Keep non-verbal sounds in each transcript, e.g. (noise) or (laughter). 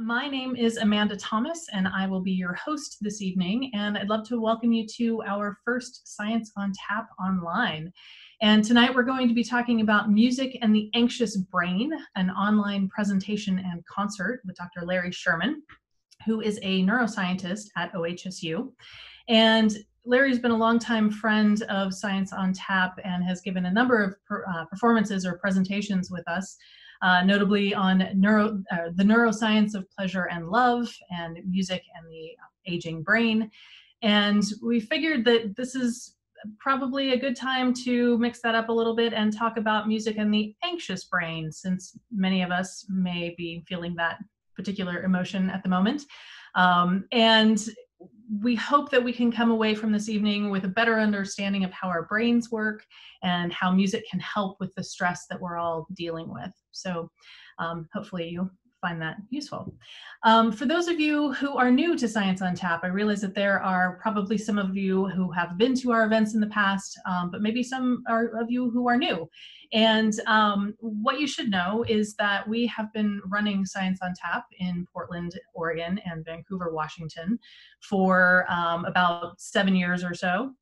My name is Amanda Thomas, and I will be your host this evening. And I'd love to welcome you to our first Science on Tap online. And tonight we're going to be talking about Music and the Anxious Brain, an online presentation and concert with Dr. Larry Sherman, who is a neuroscientist at OHSU. And Larry's been a longtime friend of Science on Tap and has given a number of per, uh, performances or presentations with us uh, notably on neuro, uh, the neuroscience of pleasure and love and music and the aging brain. And we figured that this is probably a good time to mix that up a little bit and talk about music and the anxious brain, since many of us may be feeling that particular emotion at the moment. Um, and we hope that we can come away from this evening with a better understanding of how our brains work and how music can help with the stress that we're all dealing with. So um, hopefully you find that useful. Um, for those of you who are new to Science on Tap, I realize that there are probably some of you who have been to our events in the past, um, but maybe some are, of you who are new. And um, what you should know is that we have been running Science on Tap in Portland, Oregon, and Vancouver, Washington for um, about seven years or so.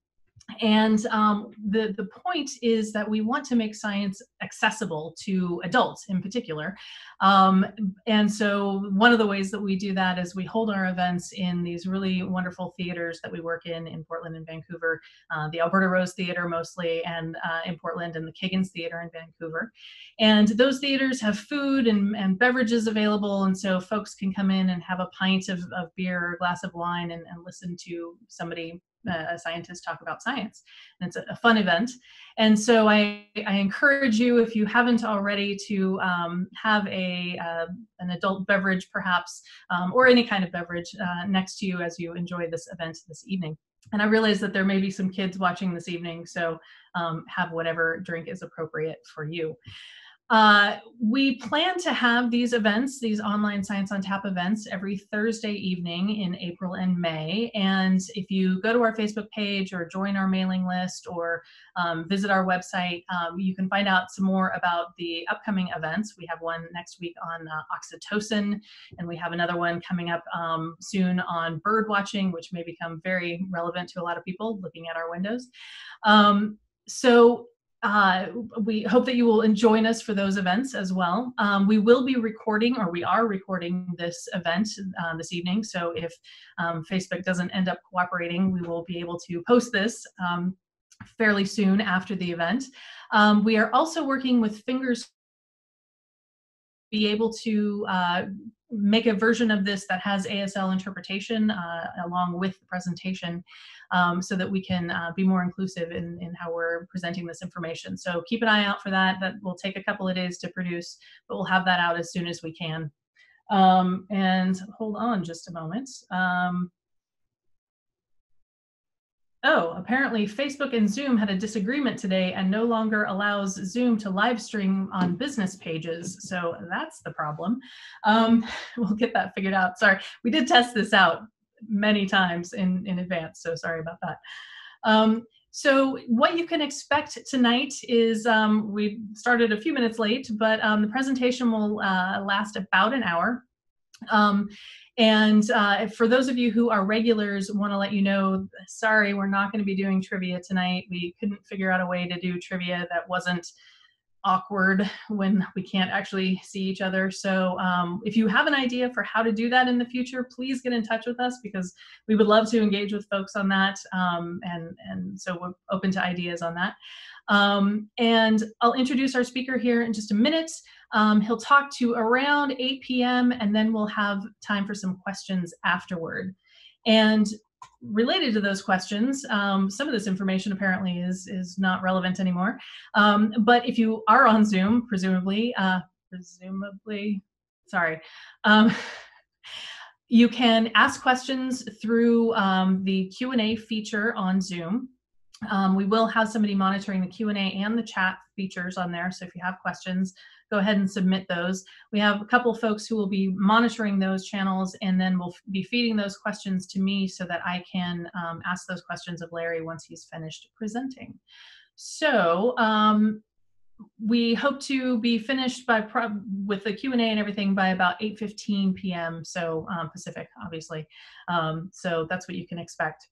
And um, the, the point is that we want to make science accessible to adults in particular. Um, and so one of the ways that we do that is we hold our events in these really wonderful theaters that we work in in Portland and Vancouver, uh, the Alberta Rose Theater mostly, and uh, in Portland, and the Kiggins Theater in Vancouver. And those theaters have food and, and beverages available, and so folks can come in and have a pint of, of beer or a glass of wine and, and listen to somebody a scientist talk about science. And it's a, a, fun event. And so I, I encourage you, if you haven't already, to um, have a uh, an adult beverage perhaps, um, or any kind of beverage uh, next to you as you enjoy this event this evening. And I realize that there may be some kids watching this evening, so um, have whatever drink is appropriate for you. Uh, we plan to have these events, these online Science on Tap events, every Thursday evening in April and May. And if you go to our Facebook page or join our mailing list or um, visit our website, um, you can find out some more about the upcoming events. We have one next week on uh, oxytocin, and we have another one coming up um, soon on bird watching, which may become very relevant to a lot of people looking at our windows. Um, so uh, we hope that you will join us for those events as well. Um, we will be recording, or we are recording this event uh, this evening. So if um, Facebook doesn't end up cooperating, we will be able to post this um, fairly soon after the event. Um, we are also working with Fingers be able to uh, make a version of this that has ASL interpretation uh, along with the presentation um, so that we can uh, be more inclusive in, in how we're presenting this information. So keep an eye out for that. That will take a couple of days to produce, but we'll have that out as soon as we can. Um, and hold on just a moment. Um, Oh, apparently Facebook and Zoom had a disagreement today and no longer allows Zoom to live stream on business pages. So that's the problem. Um, (laughs) we'll get that figured out. Sorry, we did test this out many times in, in advance, so sorry about that. Um, so what you can expect tonight is um, we started a few minutes late, but um, the presentation will uh, last about an hour. Um, and uh, for those of you who are regulars, want to let you know, sorry, we're not going to be doing trivia tonight. We couldn't figure out a way to do trivia that wasn't awkward when we can't actually see each other. So um, if you have an idea for how to do that in the future, please get in touch with us because we would love to engage with folks on that. Um, and, and so we're open to ideas on that. Um, and I'll introduce our speaker here in just a minute. Um, he'll talk to around 8 p.m. and then we'll have time for some questions afterward. And related to those questions, um, some of this information apparently is, is not relevant anymore. Um, but if you are on Zoom, presumably, uh, presumably, sorry, um, (laughs) you can ask questions through um, the Q&A feature on Zoom. Um, we will have somebody monitoring the Q&A and the chat features on there. So if you have questions, go ahead and submit those. We have a couple folks who will be monitoring those channels and then we'll be feeding those questions to me so that I can um, ask those questions of Larry once he's finished presenting. So um, we hope to be finished by with the Q&A and everything by about 8.15 p.m. So um, Pacific, obviously. Um, so that's what you can expect.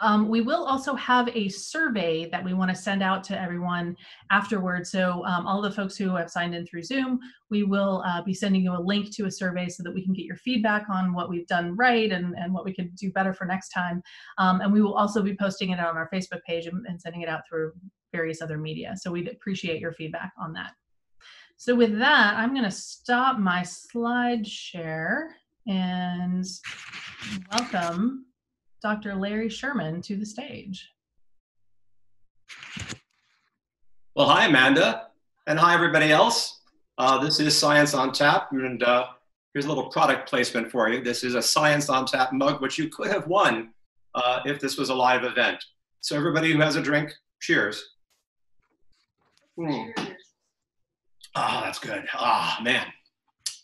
Um, we will also have a survey that we want to send out to everyone afterwards. So um, all the folks who have signed in through Zoom, we will uh, be sending you a link to a survey so that we can get your feedback on what we've done right and, and what we could do better for next time. Um, and we will also be posting it on our Facebook page and, and sending it out through various other media. So we'd appreciate your feedback on that. So with that, I'm going to stop my slide share and welcome Dr. Larry Sherman to the stage. Well, hi, Amanda, and hi, everybody else. Uh, this is Science on Tap, and uh, here's a little product placement for you. This is a Science on Tap mug, which you could have won uh, if this was a live event. So everybody who has a drink, cheers. Mm. Ah, oh, that's good. Ah, oh, man.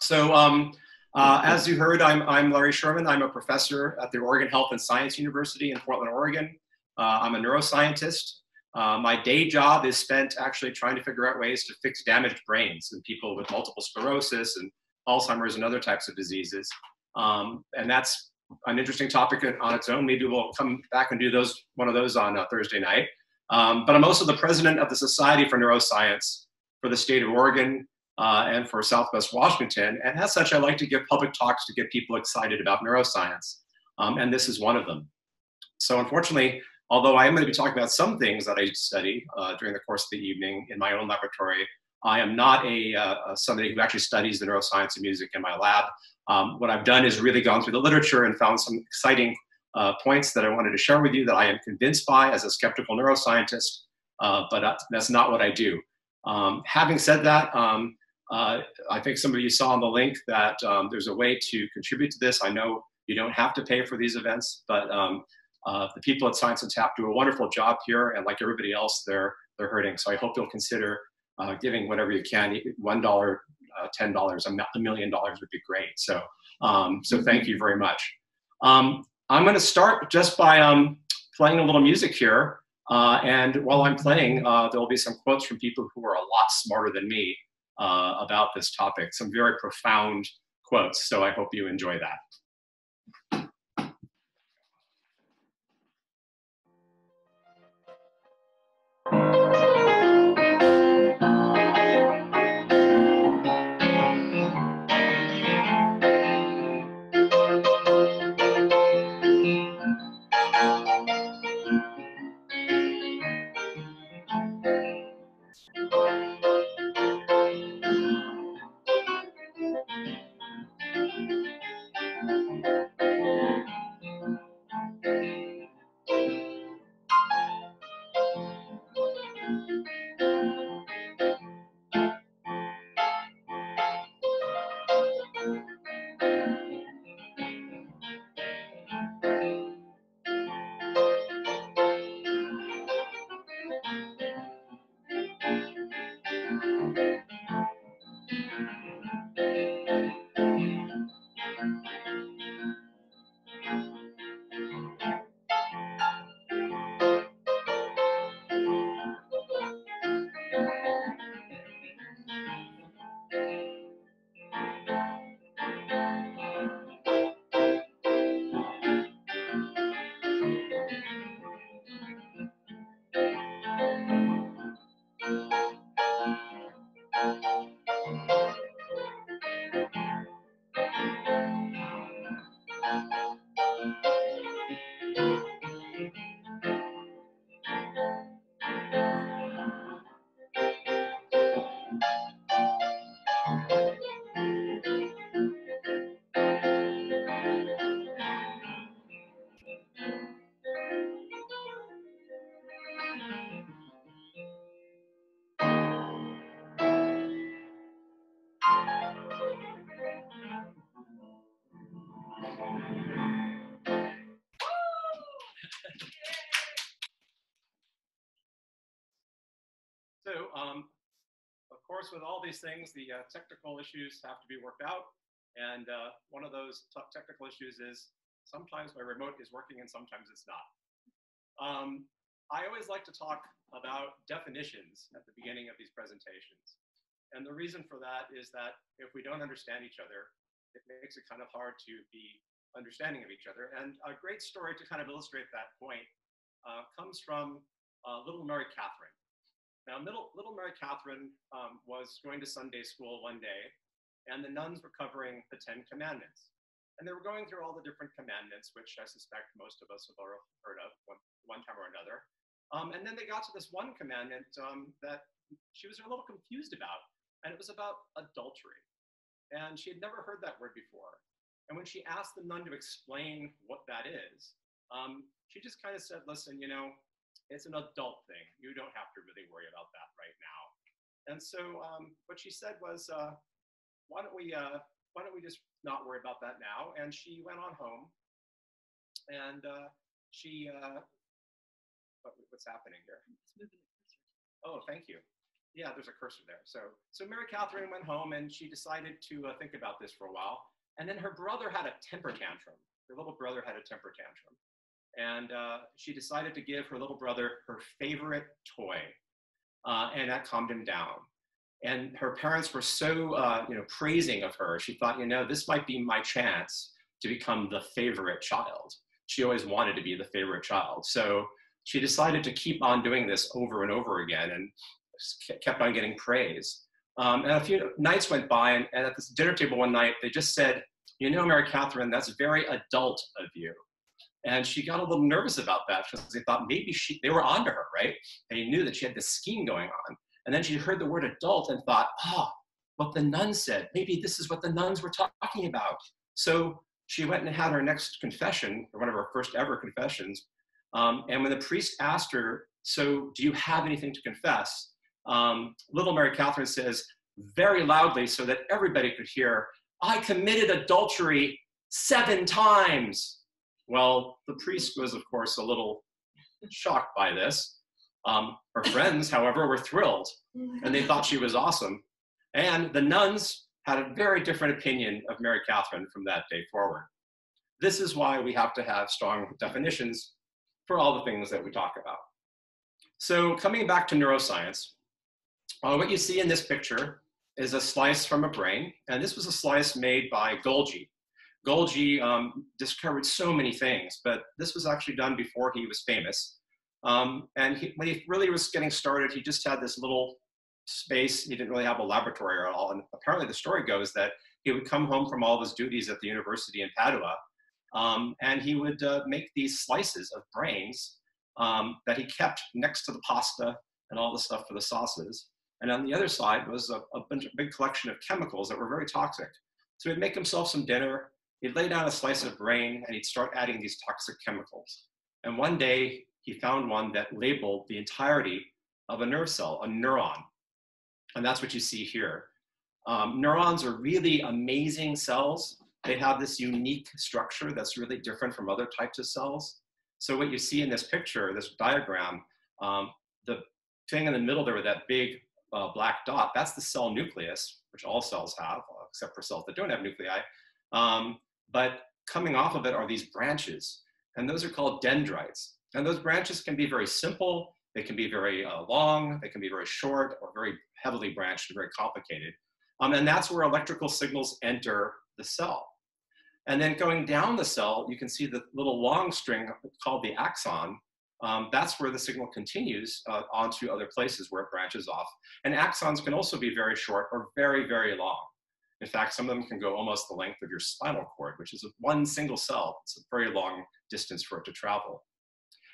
So um, uh, as you heard, I'm, I'm Larry Sherman. I'm a professor at the Oregon Health and Science University in Portland, Oregon. Uh, I'm a neuroscientist. Uh, my day job is spent actually trying to figure out ways to fix damaged brains in people with multiple sclerosis and Alzheimer's and other types of diseases. Um, and that's an interesting topic on its own. Maybe we'll come back and do those one of those on uh, Thursday night. Um, but I'm also the president of the Society for Neuroscience for the state of Oregon uh, and for Southwest Washington. And as such, I like to give public talks to get people excited about neuroscience. Um, and this is one of them. So unfortunately, although I am going to be talking about some things that I study uh, during the course of the evening in my own laboratory, I am not a, uh, somebody who actually studies the neuroscience of music in my lab. Um, what I've done is really gone through the literature and found some exciting uh, points that I wanted to share with you that I am convinced by as a skeptical neuroscientist, uh, but that's not what I do. Um, having said that, um, uh, I think some of you saw on the link that um, there's a way to contribute to this. I know you don't have to pay for these events, but um, uh, the people at Science on Tap do a wonderful job here, and like everybody else, they're they're hurting. So I hope you'll consider uh, giving whatever you can. One dollar, uh, ten dollars, a million dollars would be great. So um, so thank you very much. Um, I'm going to start just by um, playing a little music here. Uh, and while I'm playing, uh, there will be some quotes from people who are a lot smarter than me uh, about this topic, some very profound quotes. So I hope you enjoy that. (laughs) So, um, of course, with all these things, the uh, technical issues have to be worked out. And uh, one of those technical issues is sometimes my remote is working and sometimes it's not. Um, I always like to talk about definitions at the beginning of these presentations. And the reason for that is that if we don't understand each other, it makes it kind of hard to be understanding of each other. And a great story to kind of illustrate that point uh, comes from uh, little Mary Catherine. Now, middle, little Mary Catherine um, was going to Sunday school one day, and the nuns were covering the Ten Commandments. And they were going through all the different commandments, which I suspect most of us have heard of one, one time or another. Um, and then they got to this one commandment um, that she was a little confused about, and it was about adultery. And she had never heard that word before. And when she asked the nun to explain what that is, um, she just kind of said, listen, you know, it's an adult thing. You don't have to really worry about that right now. And so um, what she said was, uh, why don't we, uh, why don't we just not worry about that now? And she went on home and uh, she uh, what, what's happening here? Oh, thank you. Yeah, there's a cursor there. So, so Mary Catherine went home and she decided to uh, think about this for a while. And then her brother had a temper tantrum. Her little brother had a temper tantrum. And uh, she decided to give her little brother her favorite toy. Uh, and that calmed him down. And her parents were so, uh, you know, praising of her. She thought, you know, this might be my chance to become the favorite child. She always wanted to be the favorite child. So she decided to keep on doing this over and over again and kept on getting praise. Um, and a few nights went by, and, and, at this dinner table one night, they just said, You know, Mary Catherine, that's very adult of you. And she got a little nervous about that because they thought maybe she, they were onto her, right? They knew that she had this scheme going on. And then she heard the word adult and thought, oh, what the nuns said. Maybe this is what the nuns were talking about. So she went and had her next confession, or one of her first ever confessions, um, and when the priest asked her, So, do you have anything to confess? Um, little Mary Catherine says very loudly so that everybody could hear, I committed adultery seven times. Well, the priest was, of course, a little shocked by this. Um, her friends, (laughs) however, were thrilled and they thought she was awesome. And the nuns had a very different opinion of Mary Catherine from that day forward. This is why we have to have strong definitions for all the things that we talk about. So coming back to neuroscience, uh, what you see in this picture is a slice from a brain, and this was a slice made by Golgi. Golgi um, discovered so many things, but this was actually done before he was famous. Um, and he, when he really was getting started, he just had this little space. He didn't really have a laboratory at all. And apparently the story goes that he would come home from all of his duties at the university in Padua um, and he would uh, make these slices of brains um, that he kept next to the pasta and all the stuff for the sauces. And on the other side was a, a bunch, big collection of chemicals that were very toxic. So he'd make himself some dinner, he'd lay down a slice of brain, and he'd start adding these toxic chemicals. And one day he found one that labeled the entirety of a nerve cell, a neuron. And that's what you see here. Um, neurons are really amazing cells they have this unique structure that's really different from other types of cells. So what you see in this picture, this diagram, um, the thing in the middle there with that big uh, black dot, that's the cell nucleus, which all cells have, uh, except for cells that don't have nuclei. Um, but coming off of it are these branches, and those are called dendrites. And those branches can be very simple, they can be very uh, long, they can be very short, or very heavily branched and very complicated. Um, and that's where electrical signals enter the cell. And then going down the cell, you can see the little long string called the axon. Um, that's where the signal continues uh, onto other places where it branches off. And axons can also be very short or very, very long. In fact, some of them can go almost the length of your spinal cord, which is one single cell. It's a very long distance for it to travel.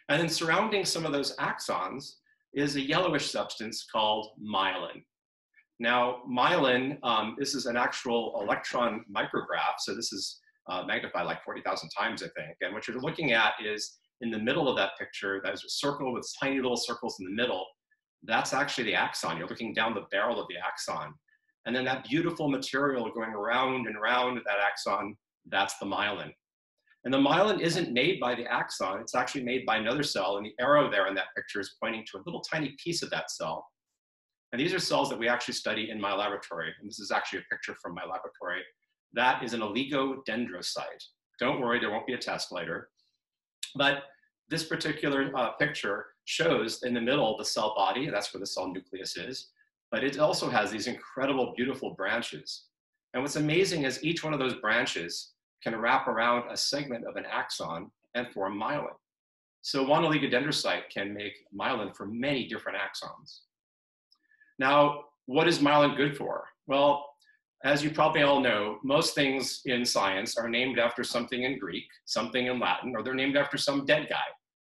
And then surrounding some of those axons is a yellowish substance called myelin. Now, myelin, um, this is an actual electron micrograph. So this is uh, magnified like 40,000 times, I think. And what you're looking at is in the middle of that picture, that is a circle with tiny little circles in the middle. That's actually the axon. You're looking down the barrel of the axon. And then that beautiful material going around and around that axon, that's the myelin. And the myelin isn't made by the axon, it's actually made by another cell. And the arrow there in that picture is pointing to a little tiny piece of that cell. And these are cells that we actually study in my laboratory. And this is actually a picture from my laboratory. That is an oligodendrocyte. Don't worry, there won't be a test later. But this particular uh, picture shows in the middle the cell body, that's where the cell nucleus is, but it also has these incredible, beautiful branches. And what's amazing is each one of those branches can wrap around a segment of an axon and form myelin. So one oligodendrocyte can make myelin for many different axons. Now, what is myelin good for? Well, as you probably all know, most things in science are named after something in Greek, something in Latin, or they're named after some dead guy.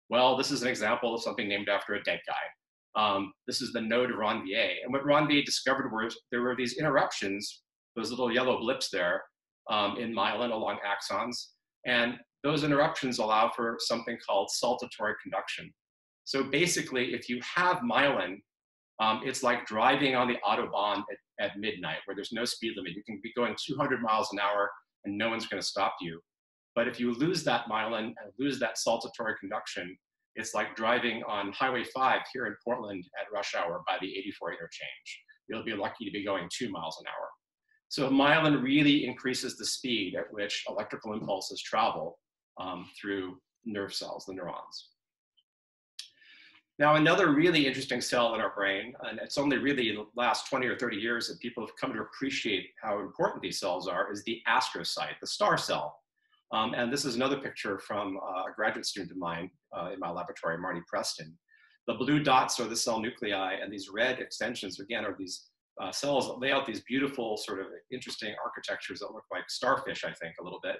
Well, this is an example of something named after a dead guy. Um, this is the node of Ranvier. And what Ranvier discovered was there were these interruptions, those little yellow blips there um, in myelin along axons. And those interruptions allow for something called saltatory conduction. So basically, if you have myelin, um, it's like driving on the Autobahn at, at midnight where there's no speed limit. You can be going 200 miles an hour and no one's going to stop you. But if you lose that myelin and lose that saltatory conduction, it's like driving on Highway 5 here in Portland at rush hour by the 84 interchange. You'll be lucky to be going two miles an hour. So myelin really increases the speed at which electrical impulses travel um, through nerve cells, the neurons. Now, another really interesting cell in our brain, and it's only really in the last 20 or 30 years that people have come to appreciate how important these cells are, is the astrocyte, the star cell. Um, and this is another picture from uh, a graduate student of mine uh, in my laboratory, Marty Preston. The blue dots are the cell nuclei, and these red extensions, again, are these uh, cells that lay out these beautiful, sort of interesting architectures that look like starfish, I think, a little bit.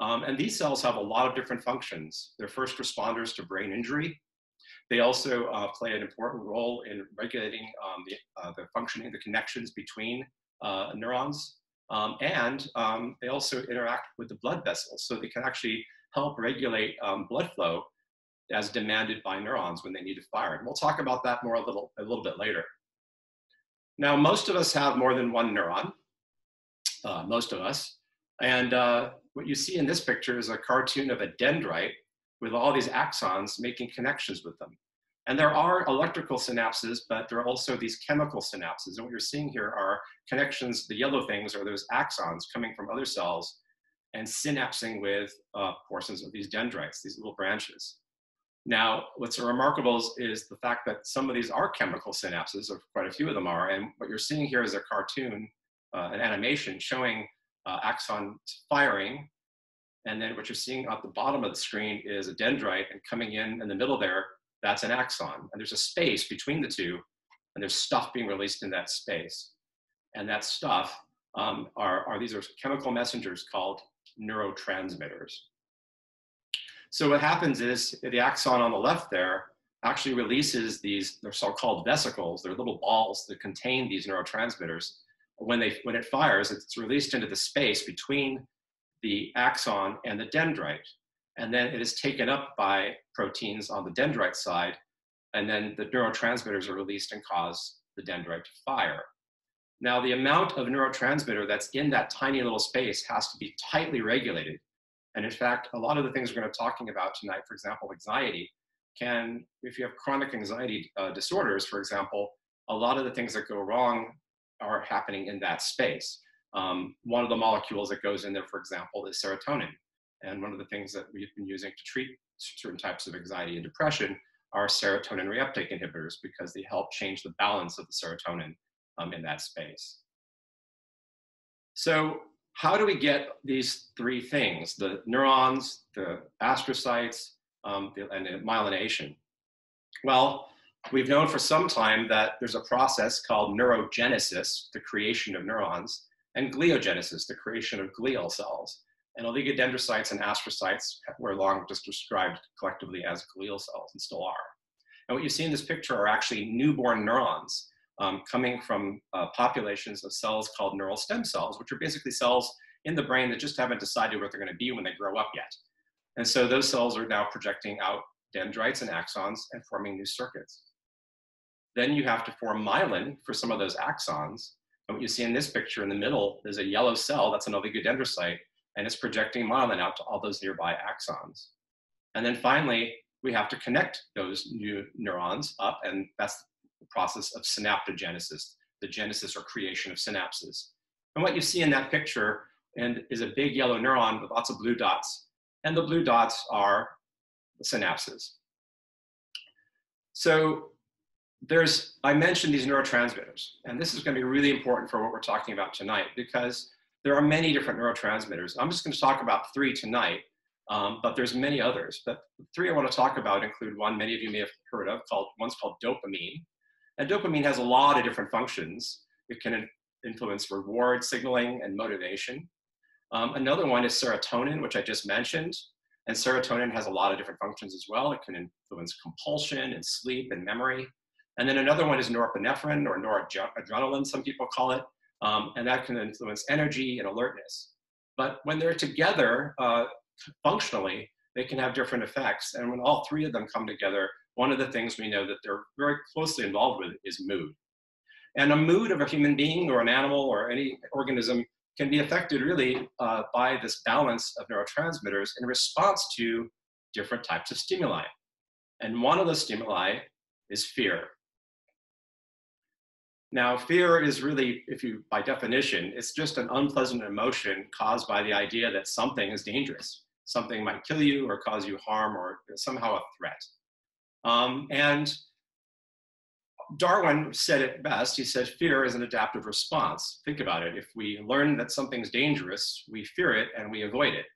Um, and these cells have a lot of different functions. They're first responders to brain injury. They also uh, play an important role in regulating um, the, uh, the, functioning, the connections between uh, neurons. Um, and um, they also interact with the blood vessels. So they can actually help regulate um, blood flow as demanded by neurons when they need to fire. And we'll talk about that more a little, a little bit later. Now, most of us have more than one neuron, uh, most of us. And uh, what you see in this picture is a cartoon of a dendrite with all these axons making connections with them. And there are electrical synapses, but there are also these chemical synapses. And what you're seeing here are connections, the yellow things are those axons coming from other cells and synapsing with uh, portions of these dendrites, these little branches. Now, what's remarkable is, the fact that some of these are chemical synapses, or quite a few of them are. And what you're seeing here is a cartoon, uh, an animation showing uh, axon firing. And then what you're seeing at the bottom of the screen is a dendrite, and coming in in the middle there, that's an axon. And there's a space between the two, and there's stuff being released in that space. And that stuff um, are, are these are chemical messengers called neurotransmitters. So what happens is the axon on the left there actually releases these, they're so-called vesicles, they're little balls that contain these neurotransmitters when, they, when it fires, it's released into the space between the axon and the dendrite. And then it is taken up by proteins on the dendrite side. And then the neurotransmitters are released and cause the dendrite to fire. Now, the amount of neurotransmitter that's in that tiny little space has to be tightly regulated. And in fact, a lot of the things we're going to be talking about tonight, for example, anxiety, can, if you have chronic anxiety uh, disorders, for example, a lot of the things that go wrong are happening in that space. Um, one of the molecules that goes in there, for example, is serotonin. And one of the things that we've been using to treat certain types of anxiety and depression are serotonin reuptake inhibitors because they help change the balance of the serotonin um, in that space. So how do we get these three things, the neurons, the astrocytes, um, and the myelination? Well, We've known for some time that there's a process called neurogenesis, the creation of neurons, and gliogenesis, the creation of glial cells. And oligodendrocytes and astrocytes were long just described collectively as glial cells and still are. And what you see in this picture are actually newborn neurons um, coming from uh, populations of cells called neural stem cells, which are basically cells in the brain that just haven't decided what they're going to be when they grow up yet. And so those cells are now projecting out dendrites and axons and forming new circuits. Then you have to form myelin for some of those axons. What you see in this picture in the middle, there's a yellow cell, that's an oligodendrocyte, and it's projecting myelin out to all those nearby axons. And then finally, we have to connect those new neurons up, and that's the process of synaptogenesis, the genesis or creation of synapses. And what you see in that picture and is a big yellow neuron with lots of blue dots, and the blue dots are the synapses. So there's, I mentioned these neurotransmitters, and this is going to be really important for what we're talking about tonight because there are many different neurotransmitters. I'm just going to talk about three tonight, um, but there's many others. But three I want to talk about include one many of you may have heard of called one's called dopamine. And dopamine has a lot of different functions. It can influence reward signaling and motivation. Um, another one is serotonin, which I just mentioned. And serotonin has a lot of different functions as well. It can influence compulsion and sleep and memory. And then another one is norepinephrine or noradrenaline, some people call it. Um, and that can influence energy and alertness. But when they're together uh, functionally, they can have different effects. And when all three of them come together, one of the things we know that they're very closely involved with is mood. And a mood of a human being or an animal or any organism can be affected really uh, by this balance of neurotransmitters in response to different types of stimuli. And one of the stimuli is fear. Now, fear is really, if you, by definition, it's just an unpleasant emotion caused by the idea that something is dangerous. Something might kill you or cause you harm or somehow a threat. Um, and Darwin said it best. He said, fear is an adaptive response. Think about it. If we learn that something's dangerous, we fear it and we avoid it.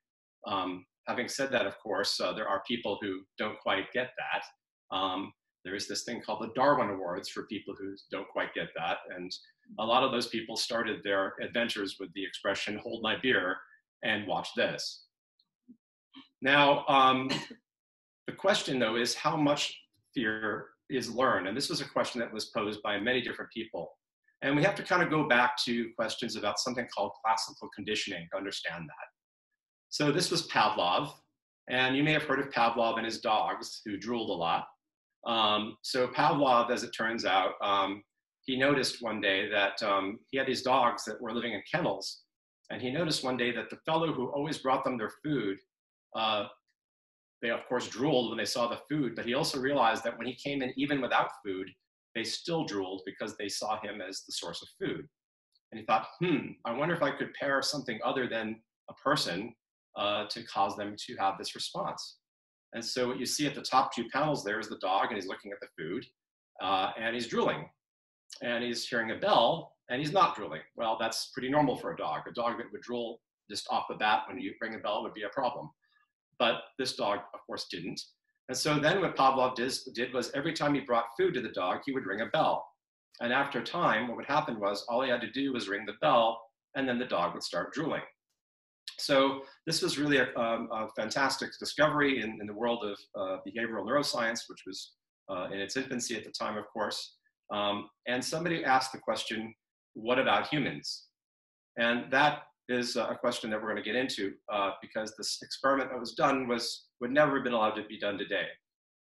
Um, having said that, of course, uh, there are people who don't quite get that. Um, there is this thing called the Darwin Awards for people who don't quite get that. And a lot of those people started their adventures with the expression, hold my beer and watch this. Now, um, the question though is how much fear is learned? And this was a question that was posed by many different people. And we have to kind of go back to questions about something called classical conditioning to understand that. So this was Pavlov, and you may have heard of Pavlov and his dogs who drooled a lot. Um, so Pavlov, as it turns out, um, he noticed one day that um, he had these dogs that were living in kennels. And he noticed one day that the fellow who always brought them their food uh, they of course drooled when they saw the food, but he also realized that when he came in even without food, they still drooled because they saw him as the source of food. And he thought, hmm, I wonder if I could pair something other than a person uh, to cause them to have this response. And so what you see at the top two panels there is the dog, and he's looking at the food, uh, and he's drooling. And he's hearing a bell, and he's not drooling. Well, that's pretty normal for a dog. A dog that would drool just off the bat when you ring a bell would be a problem. But this dog, of course, didn't. And so then what Pavlov did, did was every time he brought food to the dog, he would ring a bell. And after time, what would happen was all he had to do was ring the bell, and then the dog would start drooling. So this was really a, um, a fantastic discovery in, in, the world of uh, behavioral neuroscience, which was uh, in its infancy at the time, of course. Um, and somebody asked the question, what about humans? And that is a question that we're going to get into uh, because this experiment that was done was would never have been allowed to be done today.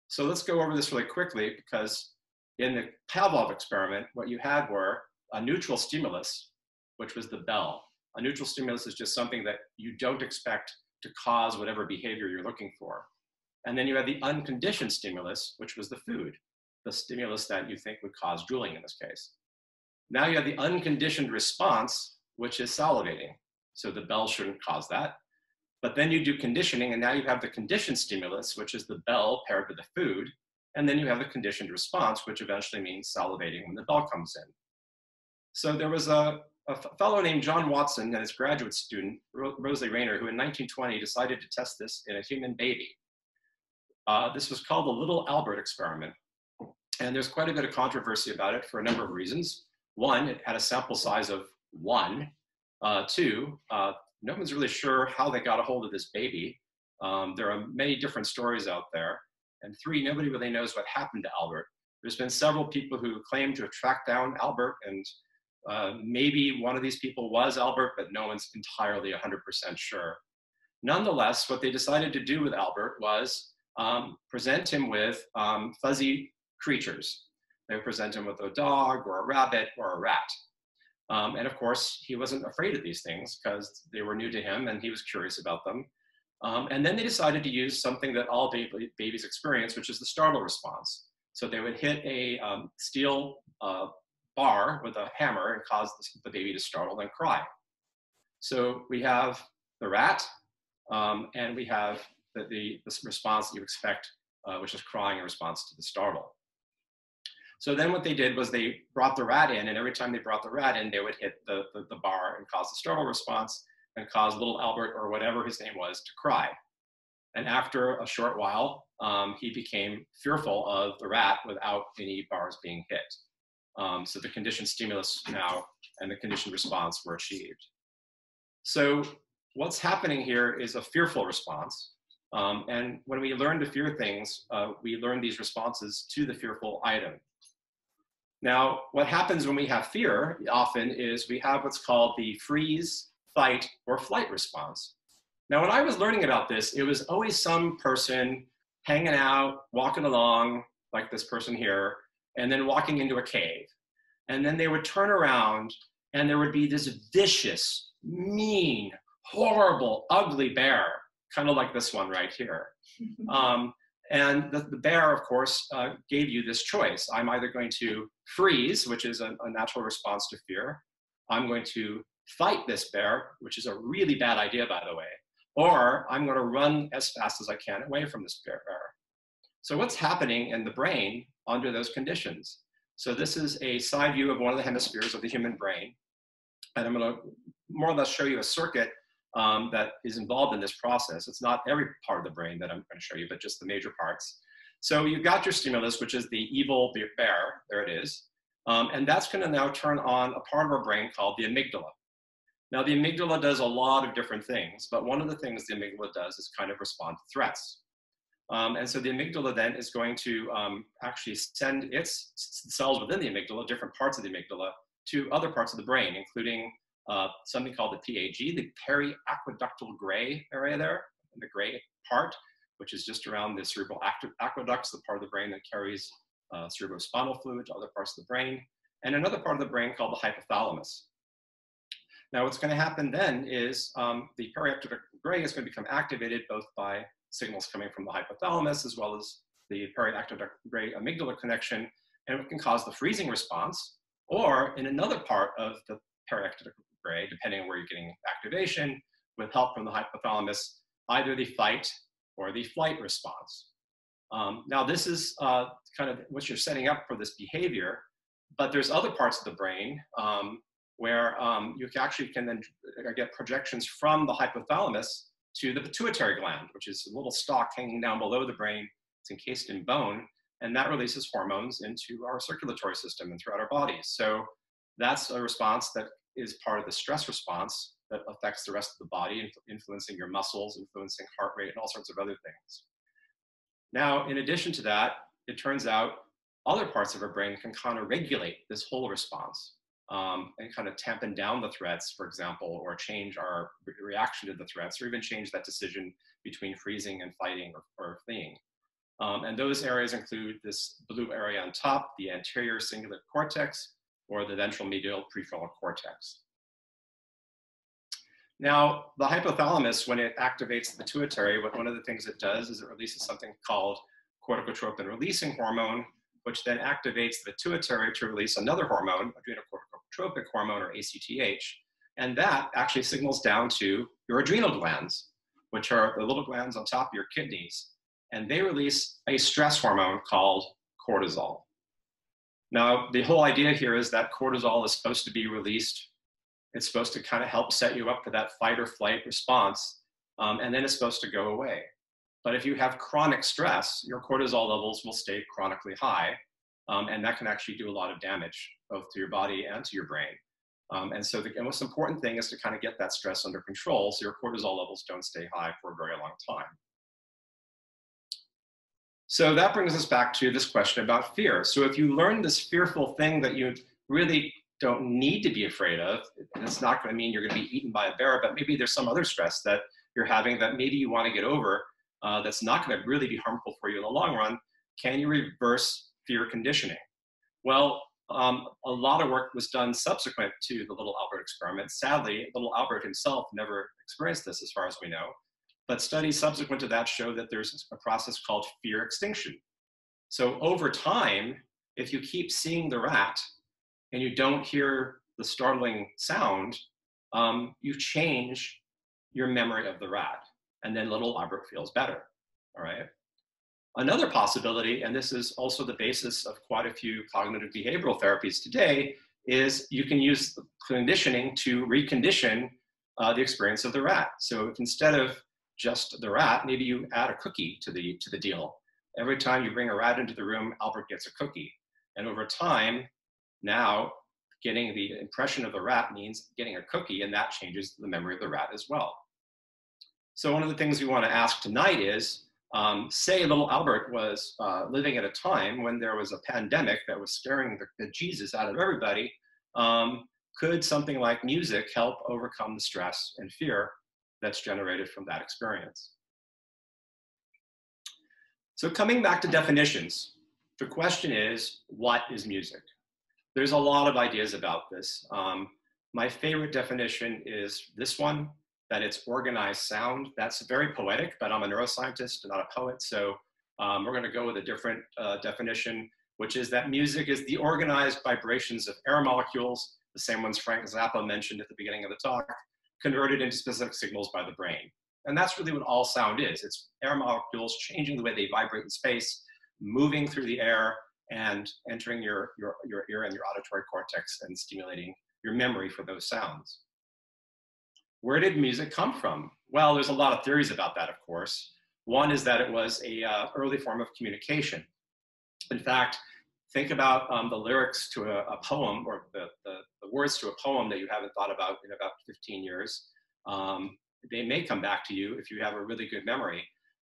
So let's go over this really quickly because in the Pavlov experiment, what you had were a neutral stimulus, which was the bell. A neutral stimulus is just something that you don't expect to cause whatever behavior you're looking for. And then you had the unconditioned stimulus, which was the food, the stimulus that you think would cause drooling in this case. Now you have the unconditioned response, which is salivating. So the bell shouldn't cause that. But then you do conditioning, and now you have the conditioned stimulus, which is the bell paired with the food. And then you have the conditioned response, which eventually means salivating when the bell comes in. So there was a, a fellow named John Watson and his graduate student, Rosalie Rayner, who in 1920 decided to test this in a human baby. Uh, this was called the Little Albert experiment. And there's quite a bit of controversy about it for a number of reasons. One, it had a sample size of one, uh, two, uh, no one's really sure how they got a hold of this baby. Um, there are many different stories out there. And three, nobody really knows what happened to Albert. There's been several people who claim to have tracked down Albert, and uh, maybe one of these people was Albert, but no one's entirely 100% sure. Nonetheless, what they decided to do with Albert was um, present him with um, fuzzy creatures. They would present him with a dog or a rabbit or a rat. Um, and of course, he wasn't afraid of these things because they were new to him and he was curious about them. Um, and then they decided to use something that all baby, babies experience, which is the startle response. So they would hit a um, steel uh, bar with a hammer and cause the, baby to startle and cry. So we have the rat, um, and we have the, the, the, response that you expect, uh, which is crying in response to the startle. So then what they did was they brought the rat in, and every time they brought the rat in, they would hit the, the, the bar and cause the startle response and cause little Albert or whatever his name was to cry. And after a short while, um, he became fearful of the rat without any bars being hit. Um, so the conditioned stimulus now and the conditioned response were achieved. So what's happening here is a fearful response. Um, and when we learn to fear things, uh, we learn these responses to the fearful item. Now, what happens when we have fear often is we have what's called the freeze, fight, or flight response. Now, when I was learning about this, it was always some person hanging out, walking along, like this person here, and then walking into a cave. And then they would turn around and there would be this vicious, mean, horrible, ugly bear, kind of like this one right here. (laughs) Um, and the, the, bear, of course, uh, gave you this choice. I'm either going to freeze, which is a, a, natural response to fear. I'm going to fight this bear, which is a really bad idea, by the way. Or I'm going to run as fast as I can away from this bear. So what's happening in the brain under those conditions? So this is a side view of one of the hemispheres of the human brain. And I'm going to more or less show you a circuit um, that is involved in this process. It's not every part of the brain that I'm going to show you, but just the major parts. So you've got your stimulus, which is the evil bear. There it is. Um, and that's going to now turn on a part of our brain called the amygdala. Now, the amygdala does a lot of different things, but one of the things the amygdala does is kind of respond to threats. Um, and so the amygdala then is going to um, actually send its cells within the amygdala, different parts of the amygdala, to other parts of the brain, including uh, something called the PAG, the periaqueductal gray area there, the gray part, which is just around the cerebral aqueducts, the part of the brain that carries uh, cerebrospinal fluid to other parts of the brain, and another part of the brain called the hypothalamus. Now, what's going to happen then is um, the periaqueductal gray is going to become activated both by signals coming from the hypothalamus as well as the periaqueductal gray amygdala connection, and it can cause the freezing response, or in another part of the periaqueductal gray, depending on where you're getting activation, with help from the hypothalamus, either the fight or the flight response. Um, now, this is uh, kind of what you're setting up for this behavior, but there's other parts of the brain um, where um, you actually can then uh, get projections from the hypothalamus to the pituitary gland, which is a little stalk hanging down below the brain. It's encased in bone, and that releases hormones into our circulatory system and throughout our bodies. So that's a response that is part of the stress response that affects the rest of the body, influencing your muscles, influencing heart rate, and all sorts of other things. Now, in addition to that, it turns out other parts of our brain can kind of regulate this whole response um, and kind of tampen down the threats, for example, or change our re reaction to the threats, or even change that decision between freezing and fighting or, or fleeing. Um, and those areas include this blue area on top, the anterior cingulate cortex, or the ventral medial prefrontal cortex. Now, the hypothalamus, when it activates the pituitary, one of the things it does is it releases something called corticotropin releasing hormone, which then activates the pituitary to release another hormone, adrenocorticotropic hormone or ACTH. And that actually signals down to your adrenal glands, which are the little glands on top of your kidneys. And they release a stress hormone called cortisol. Now, the whole idea here is that cortisol is supposed to be released. It's supposed to kind of help set you up for that fight or flight response, um, and then it's supposed to go away. But if you have chronic stress, your cortisol levels will stay chronically high, um, and that can actually do a lot of damage, both to your body and to your brain. Um, and so the most important thing is to kind of get that stress under control so your cortisol levels don't stay high for a very long time. So that brings us back to this question about fear. So if you learn this fearful thing that you really don't need to be afraid of, it's not going to mean you're going to be eaten by a bear, but maybe there's some other stress that you're having that maybe you want to get over uh, that's not going to really be harmful for you in the long run. Can you reverse fear conditioning? Well, um, a lot of work was done subsequent to the little Albert experiment. Sadly, little Albert himself never experienced this as far as we know. But studies subsequent to that show that there's a process called fear extinction. So over time, if you keep seeing the rat and you don't hear the startling sound, um, you change your memory of the rat. And then little Albert feels better, all right? Another possibility, and this is also the basis of quite a few cognitive behavioral therapies today, is you can use conditioning to recondition uh, the experience of the rat. So if instead of just the rat, maybe you add a cookie to the, to the deal. Every time you bring a rat into the room, Albert gets a cookie. And over time, now getting the impression of the rat means getting a cookie, and that changes the memory of the rat as well. So one of the things we want to ask tonight is, um, say little Albert was uh, living at a time when there was a pandemic that was scaring the, the Jesus out of everybody, um, could something like music help overcome the stress and fear that's generated from that experience? So coming back to definitions, the question is, what is music? There's a lot of ideas about this. Um, my favorite definition is this one, that it's organized sound. That's very poetic, but I'm a neuroscientist not a poet, so um, we're gonna go with a different uh, definition, which is that music is the organized vibrations of air molecules, the same ones Frank Zappa mentioned at the beginning of the talk, converted into specific signals by the brain. And that's really what all sound is. It's air molecules changing the way they vibrate in space, moving through the air and entering your, your, your ear and your auditory cortex and stimulating your memory for those sounds. Where did music come from? Well, there's a lot of theories about that, of course. One is that it was a uh, early form of communication. In fact, think about um, the lyrics to a, a poem or the, the, the, words to a poem that you haven't thought about in about 15 years. Um, they may come back to you if you have a really good memory.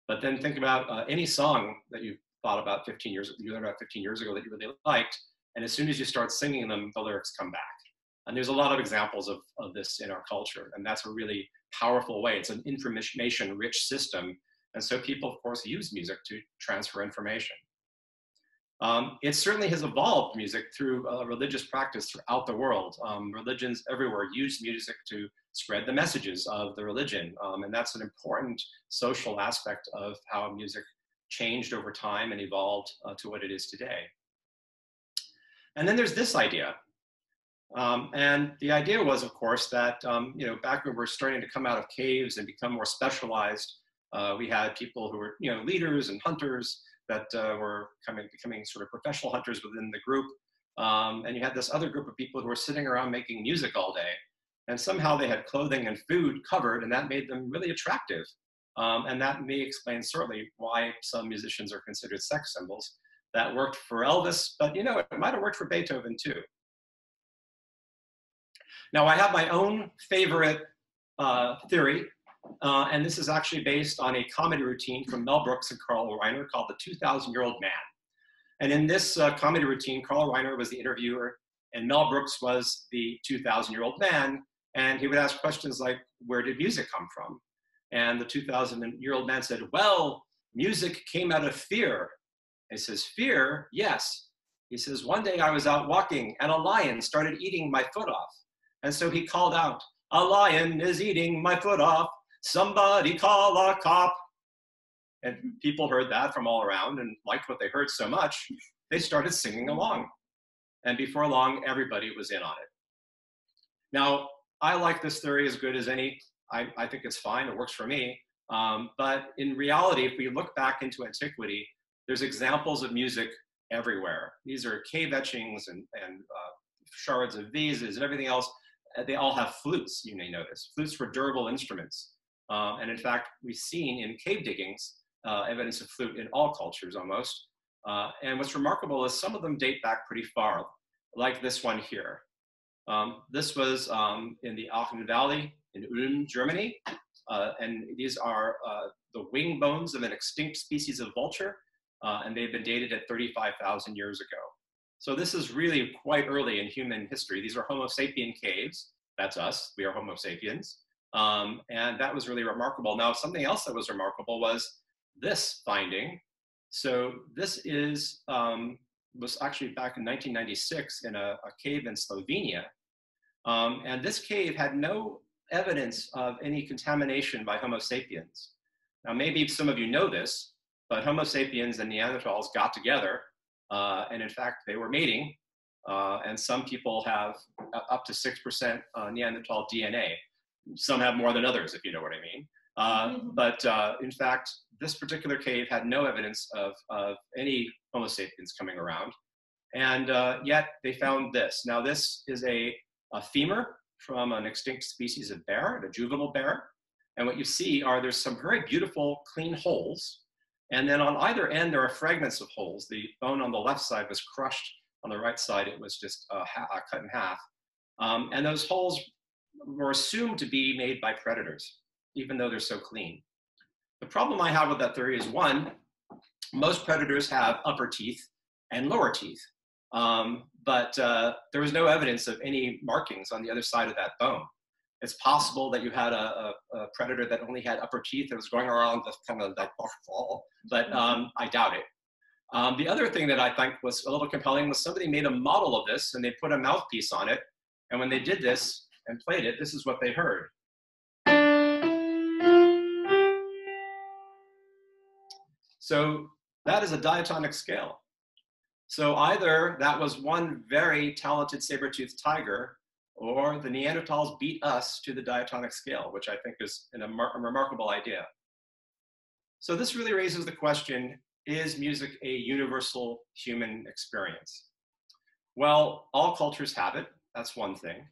But then think about uh, any song that you thought about 15 years, you learned about 15 years ago that you really liked, and as soon as you start singing them, the lyrics come back. And there's a lot of examples of, of this in our culture, and that's a really powerful way. It's an information-rich system, and so people, of course, use music to transfer information. Um, it certainly has evolved music through uh, religious practice throughout the world. Um, religions everywhere use music to spread the messages of the religion, um, and that's an important social aspect of how music changed over time and evolved uh, to what it is today. And then there's this idea um, and the idea was, of course, that um, you know back when we were starting to come out of caves and become more specialized, uh, we had people who were you know leaders and hunters that uh, were coming, becoming sort of professional hunters within the group. Um, and you had this other group of people who were sitting around making music all day. And somehow they had clothing and food covered, and that made them really attractive. Um, and that may explain certainly why some musicians are considered sex symbols. That worked for Elvis, but you know, it might have worked for Beethoven too. Now, I have my own favorite uh, theory, uh, and this is actually based on a comedy routine from Mel Brooks and Carl Reiner called The 2,000 Year Old Man. And in this uh, comedy routine, Carl Reiner was the interviewer, and Mel Brooks was the 2,000 year old man. And he would ask questions like, Where did music come from? And the 2,000 year old man said, Well, music came out of fear. And he says, Fear? Yes. He says, One day I was out walking, and a lion started eating my foot off. And so he called out, A lion is eating my foot off. Somebody call a cop. And people heard that from all around and liked what they heard so much, they started singing along. And before long, everybody was in on it. Now, I like this theory as good as any. I, I think it's fine, it works for me. Um, but in reality, if we look back into antiquity, there's examples of music everywhere. These are cave etchings and, and uh, shards of vases and everything else they all have flutes, you may notice. Flutes were durable instruments. Uh, and in fact, we've seen in cave diggings uh, evidence of flute in all cultures almost. Uh, and what's remarkable is some of them date back pretty far, like this one here. Um, this was um, in the Aachen Valley in Ulm, Germany. Uh, and these are uh, the wing bones of an extinct species of vulture, and they've been dated at 35,000 years ago. So this is really quite early in human history. These are Homo sapien caves. That's us. We are Homo sapiens. Um, and that was really remarkable. Now, something else that was remarkable was this finding. So this is um, was actually back in 1996 in a, a cave in Slovenia. Um, and this cave had no evidence of any contamination by Homo sapiens. Now, maybe some of you know this, but Homo sapiens and Neanderthals got together uh, and in fact, they were mating. Uh, and some people have up to 6% uh, Neanderthal DNA. Some have more than others, if you know what I mean. Uh, mm-hmm. but uh, in fact, this particular cave had no evidence of, of any Homo sapiens coming around. And uh, yet they found this. Now, this is a, a femur from an extinct species of bear, a juvenile bear. And what you see are there's some very beautiful clean holes. And then on either end, there are fragments of holes. The bone on the left side was crushed. On the right side, it was just uh, uh, cut in half. Um, and those holes were assumed to be made by predators, even though they're so clean. The problem I have with that theory is one, most predators have upper teeth and lower teeth. Um, but uh, there was no evidence of any markings on the other side of that bone. It's possible that you had a, a, a predator that only had upper teeth that was going around the kind of like fall, but mm-hmm. um, I doubt it. Um, the other thing that I think was a little compelling was somebody made a model of this and they put a mouthpiece on it. And when they did this and played it, this is what they heard. So that is a diatonic scale. So either that was one very talented saber-toothed tiger, or the Neanderthals beat us to the diatonic scale, which I think is an, a, remarkable idea. So this really raises the question, is music a universal human experience? Well, all cultures have it, that's one thing.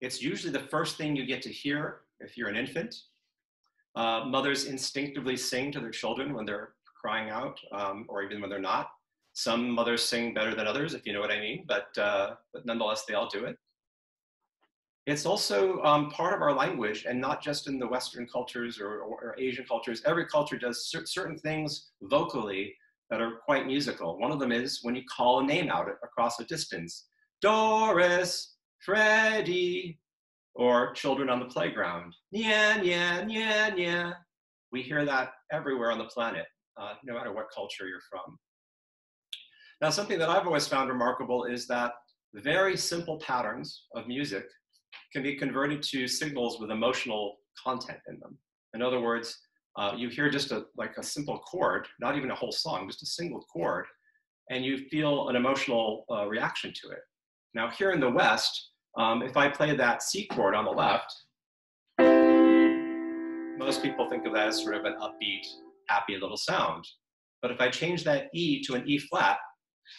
It's usually the first thing you get to hear if you're an infant. Uh, mothers instinctively sing to their children when they're crying out, um, or even when they're not. Some mothers sing better than others, if you know what I mean, but, uh, but nonetheless, they all do it. It's also um, part of our language, and not just in the Western cultures or, or, or Asian cultures. Every culture does cer certain things vocally that are quite musical. One of them is when you call a name out across a distance. Doris, Freddie, or children on the playground. Yeah, yeah, yeah, yeah. We hear that everywhere on the planet, uh, no matter what culture you're from. Now, something that I've always found remarkable is that very simple patterns of music can be converted to signals with emotional content in them. In other words, uh, you hear just a, like a simple chord, not even a whole song, just a single chord, and you feel an emotional uh, reaction to it. Now, here in the West, um, if I play that C chord on the left, most people think of that as sort of an upbeat, happy little sound. But if I change that E to an E flat,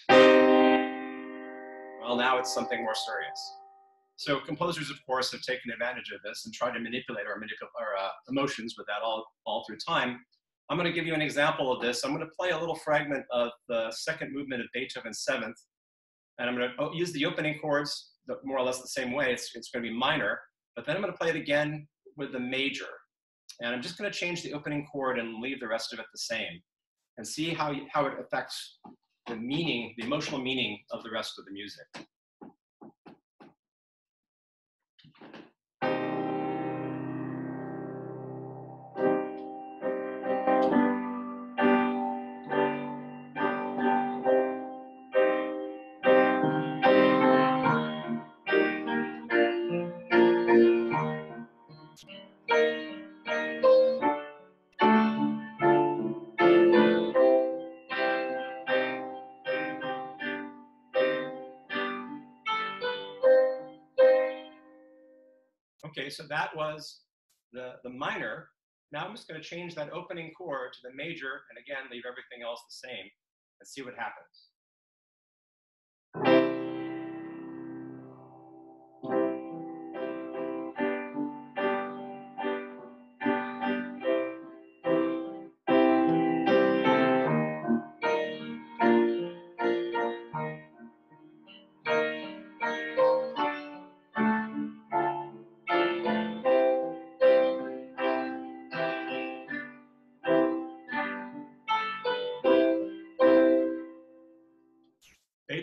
well, now it's something more serious. So composers, of course, have taken advantage of this and tried to manipulate our, manipul our uh, emotions with that all, all through time. I'm going to give you an example of this. I'm going to play a little fragment of the second movement of Beethoven's Seventh, and I'm going to oh, use the opening chords more or less the same way. It's, it's going to be minor, but then I'm going to play it again with the major. And I'm just going to change the opening chord and leave the rest of it the same and see how, how it affects the meaning, the emotional meaning of the rest of the music. So that was the, the minor. Now I'm just going to change that opening chord to the major, and again, leave everything else the same, and see what happens.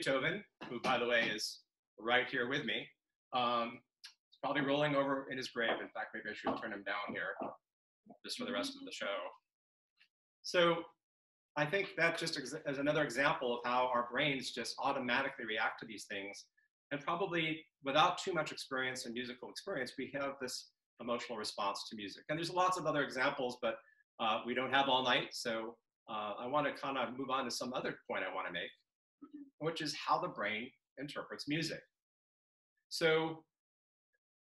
Beethoven, who, by the way, is right here with me, um, is probably rolling over in his grave. In fact, maybe I should turn him down here just for the rest of the show. So I think that just is another example of how our brains just automatically react to these things. And probably without too much experience and musical experience, we have this emotional response to music. And there's lots of other examples, but uh, we don't have all night. So uh, I want to kind of move on to some other point I want to make which is how the brain interprets music. So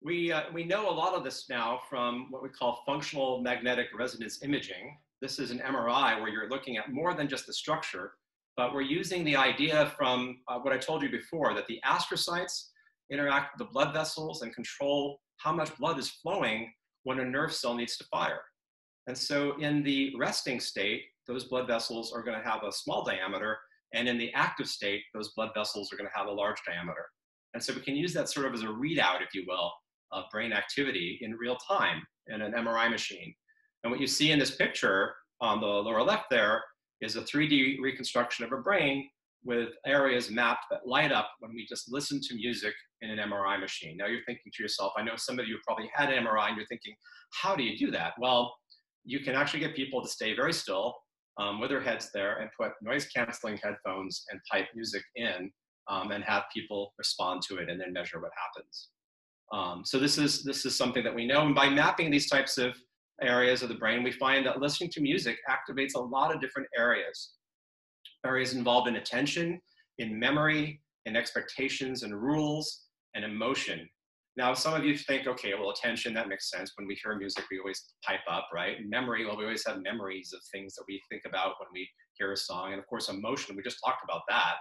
we, uh, we know a lot of this now from what we call functional magnetic resonance imaging. This is an MRI where you're looking at more than just the structure, but we're using the idea from uh, what I told you before, that the astrocytes interact with the blood vessels and control how much blood is flowing when a nerve cell needs to fire. And so in the resting state, those blood vessels are going to have a small diameter, and in the active state, those blood vessels are going to have a large diameter. And so we can use that sort of as a readout, if you will, of brain activity in real time in an MRI machine. And what you see in this picture on the lower left there is a 3D reconstruction of a brain with areas mapped that light up when we just listen to music in an MRI machine. Now you're thinking to yourself, I know some of you probably had an MRI and you're thinking, how do you do that? Well, you can actually get people to stay very still um, with their heads there and put noise canceling headphones and type music in um, and have people respond to it and then measure what happens. Um, so this is, this is something that we know. And by mapping these types of areas of the brain, we find that listening to music activates a lot of different areas. Areas involved in attention, in memory, in expectations and rules, and emotion. Now, some of you think, okay, well, attention, that makes sense. When we hear music, we always pipe up, right? Memory, well, we always have memories of things that we think about when we hear a song. And of course, emotion, we just talked about that.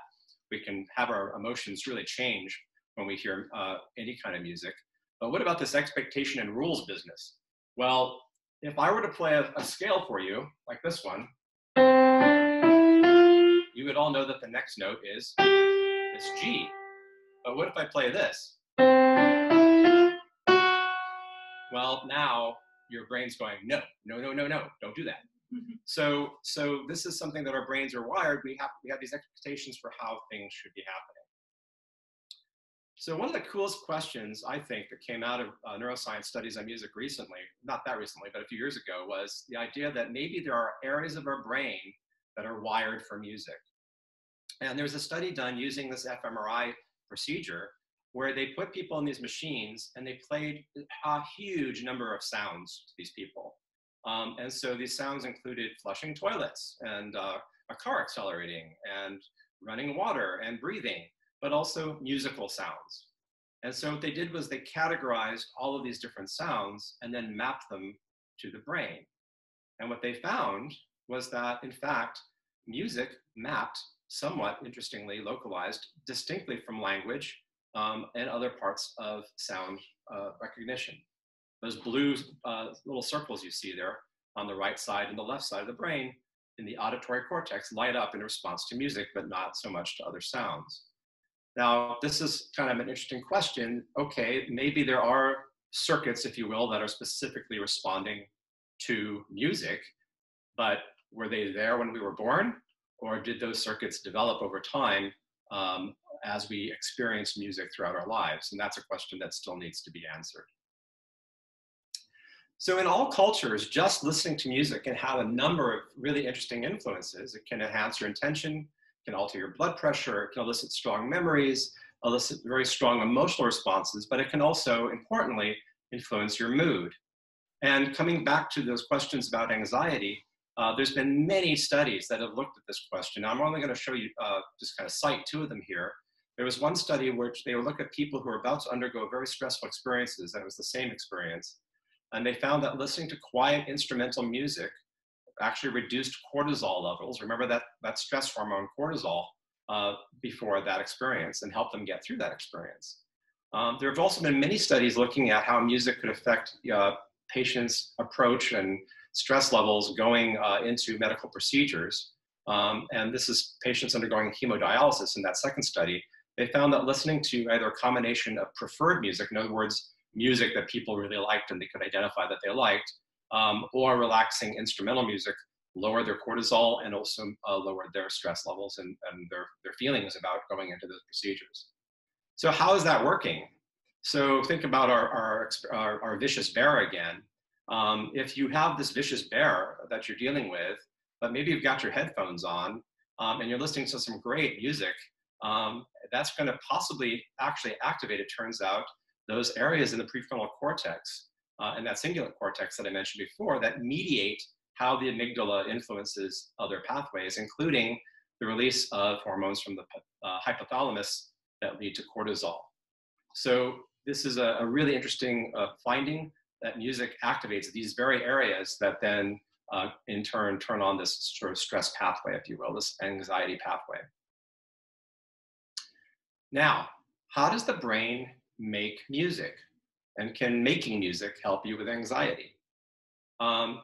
We can have our emotions really change when we hear uh, any kind of music. But what about this expectation and rules business? Well, if I were to play a, a scale for you, like this one, you would all know that the next note is this G. But what if I play this? Well, now your brain's going, no, no, no, no, no, don't do that. Mm-hmm. So, so this is something that our brains are wired. We have, we have these expectations for how things should be happening. So one of the coolest questions I think that came out of uh, neuroscience studies on music recently, not that recently, but a few years ago, was the idea that maybe there are areas of our brain that are wired for music. And there was a study done using this fMRI procedure where they put people in these machines and they played a huge number of sounds to these people. Um, and so these sounds included flushing toilets and uh, a car accelerating and running water and breathing but also musical sounds. And so what they did was they categorized all of these different sounds and then mapped them to the brain. And what they found was that, in fact, music mapped somewhat interestingly localized distinctly from language um, and other parts of sound uh, recognition. Those blue uh, little circles you see there on the right side and the left side of the brain in the auditory cortex light up in response to music, but not so much to other sounds. Now, this is kind of an interesting question. Okay, maybe there are circuits, if you will, that are specifically responding to music, but were they there when we were born? Or did those circuits develop over time um, as we experience music throughout our lives? And that's a question that still needs to be answered. So in all cultures, just listening to music can have a number of really interesting influences. It can enhance your intention, can alter your blood pressure, it can elicit strong memories, elicit very strong emotional responses, but it can also, importantly, influence your mood. And coming back to those questions about anxiety, uh, there's been many studies that have looked at this question. I'm only going to show you, uh, just kind of cite two of them here. There was one study in which they would look at people who are about to undergo very stressful experiences, and it was the same experience. And they found that listening to quiet instrumental music actually reduced cortisol levels. Remember that, that stress hormone cortisol uh, before that experience and help them get through that experience. Um, there have also been many studies looking at how music could affect uh, patients' approach and stress levels going uh, into medical procedures. Um, and this is patients undergoing hemodialysis in that second study. They found that listening to either a combination of preferred music, in other words, music that people really liked and they could identify that they liked, um, or relaxing instrumental music lower their cortisol and also uh, lower their stress levels and, and their, their feelings about going into those procedures. So how is that working? So think about our, our, our, our vicious bear again. Um, if you have this vicious bear that you're dealing with, but maybe you've got your headphones on um, and you're listening to some great music, um, that's going to possibly actually activate, it turns out, those areas in the prefrontal cortex uh, and that cingulate cortex that I mentioned before that mediate how the amygdala influences other pathways, including the release of hormones from the uh, hypothalamus that lead to cortisol. So this is a, a really interesting uh, finding that music activates these very areas that then uh, in turn turn on this sort of stress pathway, if you will, this anxiety pathway. Now, how does the brain make music? And can making music help you with anxiety? Um,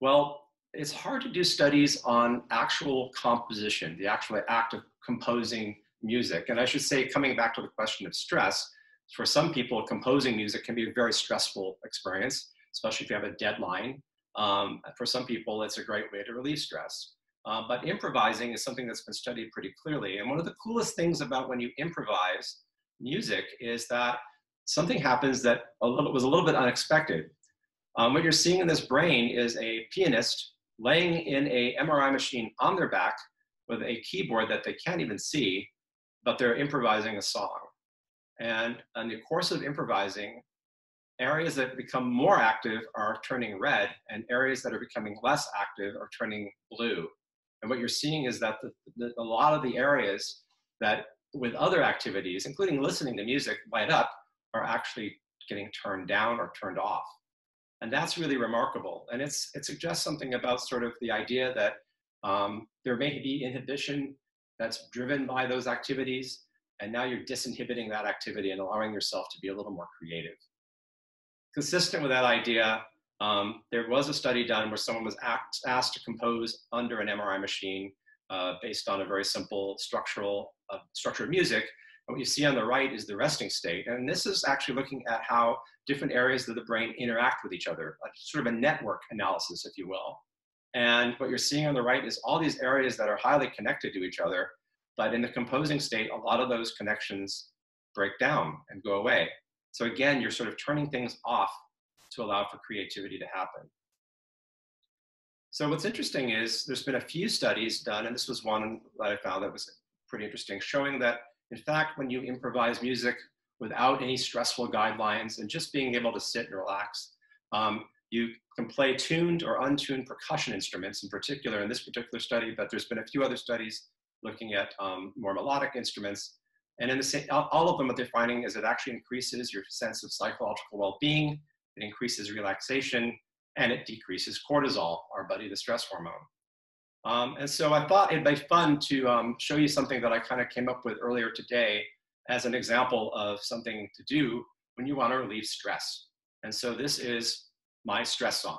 well, it's hard to do studies on actual composition, the actual act of composing music. And I should say, coming back to the question of stress, for some people, composing music can be a very stressful experience, especially if you have a deadline. Um, for some people, it's a great way to relieve stress. Uh, but improvising is something that's been studied pretty clearly. And one of the coolest things about when you improvise music is that something happens that a little, was a little bit unexpected. Um, what you're seeing in this brain is a pianist laying in a MRI machine on their back with a keyboard that they can't even see, but they're improvising a song. And in the course of improvising, areas that become more active are turning red, and areas that are becoming less active are turning blue. And what you're seeing is that the, the, a lot of the areas that with other activities, including listening to music, light up, are actually getting turned down or turned off. And that's really remarkable. And it's, it suggests something about sort of the idea that um, there may be inhibition that's driven by those activities, and now you're disinhibiting that activity and allowing yourself to be a little more creative. Consistent with that idea, um, there was a study done where someone was act, asked to compose under an MRI machine uh, based on a very simple structural uh, structure of music. And what you see on the right is the resting state. And this is actually looking at how different areas of the brain interact with each other, sort of a network analysis, if you will. And what you're seeing on the right is all these areas that are highly connected to each other. But in the composing state, a lot of those connections break down and go away. So again, you're sort of turning things off to allow for creativity to happen. So what's interesting is there's been a few studies done, and this was one that I found that was pretty interesting, showing that in fact, when you improvise music without any stressful guidelines and just being able to sit and relax, um, you can play tuned or untuned percussion instruments in particular in this particular study, but there's been a few other studies looking at um, more melodic instruments. And in the same, all of them, what they're finding is it actually increases your sense of psychological well-being, it increases relaxation, and it decreases cortisol, our buddy, the stress hormone. Um, and so I thought it'd be fun to um, show you something that I kind of came up with earlier today as an example of something to do when you want to relieve stress. And so this is my stress song.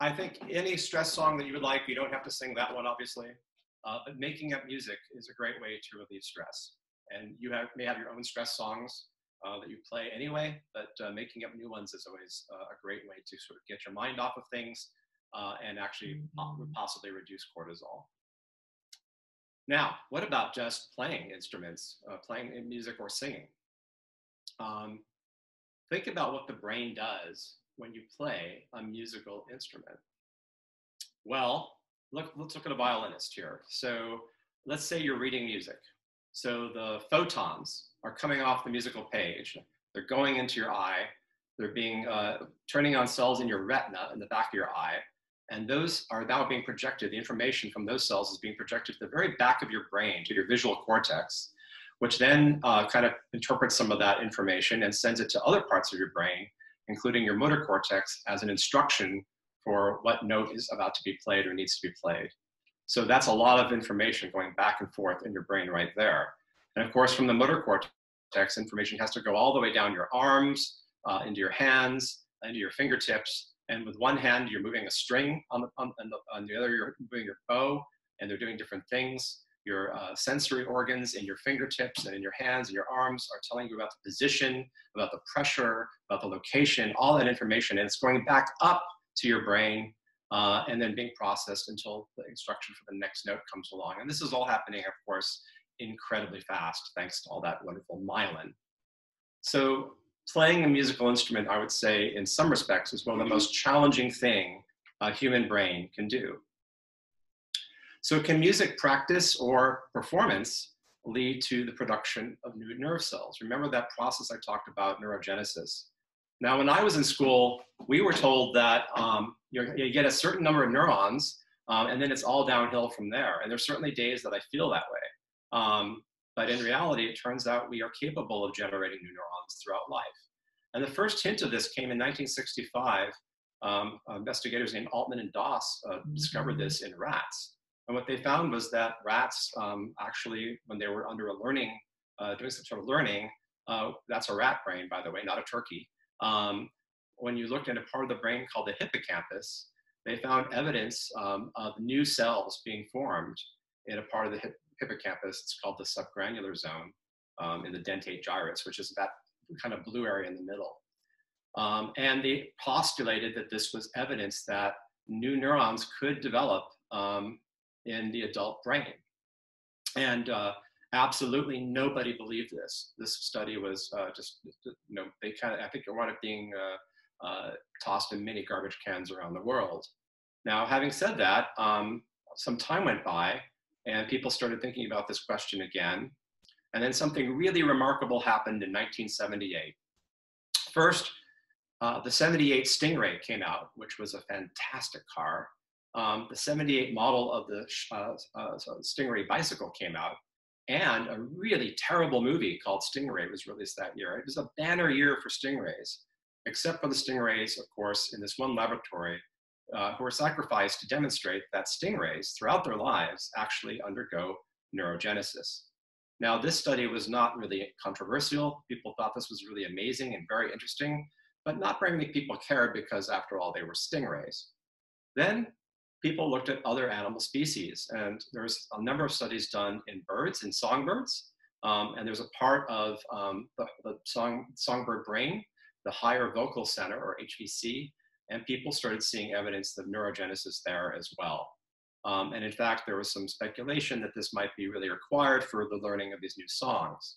I think any stress song that you would like, you don't have to sing that one, obviously. Uh, but making up music is a great way to relieve stress. And you have, may have your own stress songs uh, that you play anyway, but uh, making up new ones is always uh, a great way to sort of get your mind off of things uh, and actually possibly reduce cortisol. Now, what about just playing instruments, uh, playing music or singing? Um, think about what the brain does when you play a musical instrument. Well, look, let's look at a violinist here. So let's say you're reading music. So the photons are coming off the musical page. They're going into your eye. They're being uh, turning on cells in your retina in the back of your eye. And those are now being projected. The information from those cells is being projected to the very back of your brain, to your visual cortex which then uh, kind of interprets some of that information and sends it to other parts of your brain, including your motor cortex, as an instruction for what note is about to be played or needs to be played. So that's a lot of information going back and forth in your brain right there. And of course, from the motor cortex, information has to go all the way down your arms, uh, into your hands, into your fingertips. And with one hand, you're moving a string, on the, on, the, on the other, you're moving your bow, and they're doing different things your uh, sensory organs in your fingertips and in your hands and your arms are telling you about the position, about the pressure, about the location, all that information. And it's going back up to your brain uh, and then being processed until the instruction for the next note comes along. And this is all happening, of course, incredibly fast, thanks to all that wonderful myelin. So playing a musical instrument, I would say, in some respects, is one of the most challenging thing a human brain can do. So can music practice or performance lead to the production of new nerve cells? Remember that process I talked about, neurogenesis. Now, when I was in school, we were told that um, you get a certain number of neurons, um, and then it's all downhill from there. And there's certainly days that I feel that way. Um, but in reality, it turns out we are capable of generating new neurons throughout life. And the first hint of this came in 1965. Um, investigators named Altman and Das uh, discovered this in rats. And what they found was that rats um, actually, when they were under a learning, uh, doing some sort of learning, uh, that's a rat brain, by the way, not a turkey. Um, when you looked at a part of the brain called the hippocampus, they found evidence um, of new cells being formed in a part of the hip hippocampus. It's called the subgranular zone um, in the dentate gyrus, which is that kind of blue area in the middle. Um, and they postulated that this was evidence that new neurons could develop um, in the adult brain. And uh, absolutely nobody believed this. This study was uh, just, you know, they kind of, I think it wound up being uh, uh, tossed in many garbage cans around the world. Now, having said that, um, some time went by and people started thinking about this question again. And then something really remarkable happened in 1978. First, uh, the 78 Stingray came out, which was a fantastic car um, the 78 model of the uh, uh, Stingray bicycle came out, and a really terrible movie called Stingray was released that year. It was a banner year for stingrays, except for the stingrays, of course, in this one laboratory, uh, who were sacrificed to demonstrate that stingrays throughout their lives actually undergo neurogenesis. Now, this study was not really controversial. People thought this was really amazing and very interesting, but not very many people cared because, after all, they were stingrays. Then people looked at other animal species. And there's a number of studies done in birds, in songbirds. Um, and there's a part of um, the, the song, songbird brain, the higher vocal center, or HVC, and people started seeing evidence of neurogenesis there as well. Um, and in fact, there was some speculation that this might be really required for the learning of these new songs.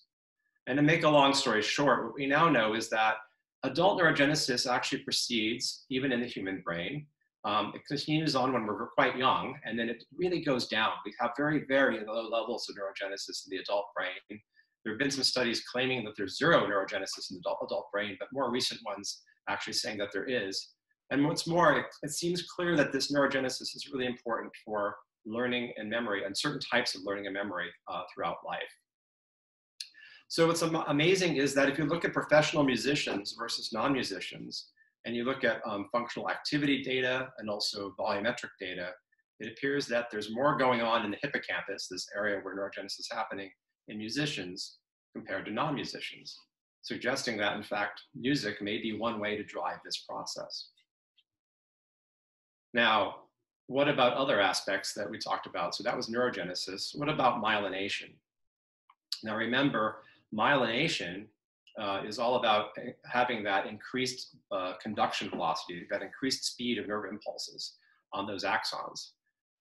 And to make a long story short, what we now know is that adult neurogenesis actually proceeds even in the human brain. Um, it continues on when we're quite young, and then it really goes down. We have very, very low levels of neurogenesis in the adult brain. There have been some studies claiming that there's zero neurogenesis in the adult, adult brain, but more recent ones actually saying that there is. And what's more, it, it seems clear that this neurogenesis is really important for learning and memory and certain types of learning and memory uh, throughout life. So what's am amazing is that if you look at professional musicians versus non-musicians, and you look at um, functional activity data and also volumetric data, it appears that there's more going on in the hippocampus, this area where neurogenesis is happening, in musicians compared to non-musicians, suggesting that, in fact, music may be one way to drive this process. Now, what about other aspects that we talked about? So that was neurogenesis. What about myelination? Now remember, myelination uh, is all about having that increased uh, conduction velocity, that increased speed of nerve impulses on those axons.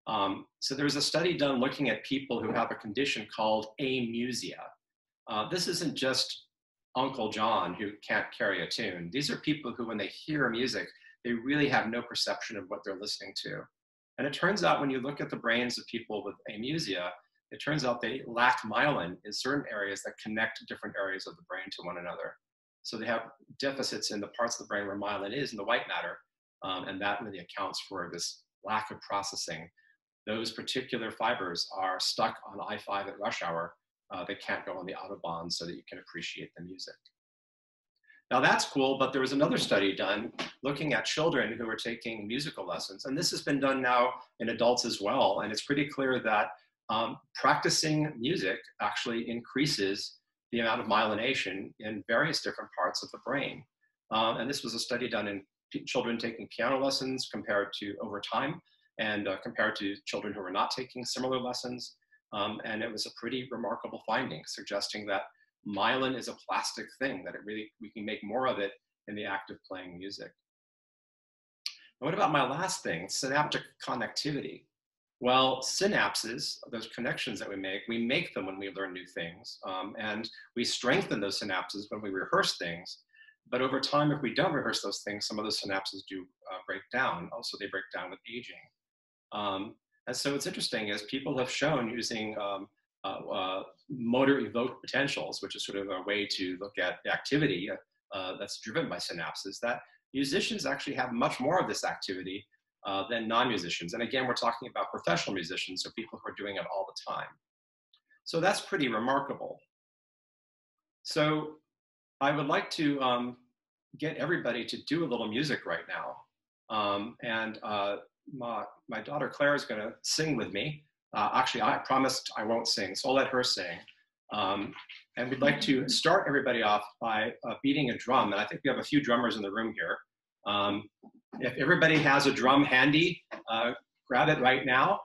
Um, so there's a study done looking at people who have a condition called amusia. Uh, this isn't just Uncle John who can't carry a tune. These are people who, when they hear music, they really have no perception of what they're listening to. And it turns out when you look at the brains of people with amusia, it turns out they lack myelin in certain areas that connect different areas of the brain to one another. So they have deficits in the parts of the brain where myelin is in the white matter, um, and that really accounts for this lack of processing. Those particular fibers are stuck on I-5 at rush hour. Uh, they can't go on the autobahn so that you can appreciate the music. Now that's cool, but there was another study done looking at children who were taking musical lessons, and this has been done now in adults as well, and it's pretty clear that um, practicing music actually increases the amount of myelination in various different parts of the brain. Um, and this was a study done in children taking piano lessons compared to over time and uh, compared to children who were not taking similar lessons. Um, and it was a pretty remarkable finding, suggesting that myelin is a plastic thing, that it really, we can make more of it in the act of playing music. And what about my last thing, synaptic connectivity? Well, synapses, those connections that we make, we make them when we learn new things. Um, and we strengthen those synapses when we rehearse things. But over time, if we don't rehearse those things, some of those synapses do uh, break down. Also, they break down with aging. Um, and so what's interesting is people have shown using um, uh, uh, motor evoked potentials, which is sort of a way to look at activity uh, that's driven by synapses, that musicians actually have much more of this activity uh, than non-musicians. And again, we're talking about professional musicians, so people who are doing it all the time. So that's pretty remarkable. So I would like to um, get everybody to do a little music right now. Um, and uh, my, my daughter Claire is gonna sing with me. Uh, actually, I promised I won't sing, so I'll let her sing. Um, and we'd like to (laughs) start everybody off by uh, beating a drum. And I think we have a few drummers in the room here. Um, if everybody has a drum handy, uh, grab it right now.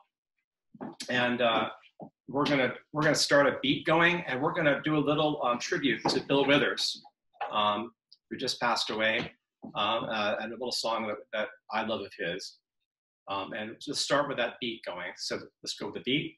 And uh, we're gonna we're gonna start a beat going, and we're gonna do a little um, tribute to Bill Withers, um, who just passed away, um, uh, and a little song that, that I love of his. Um, and just start with that beat going. So let's go with the beat.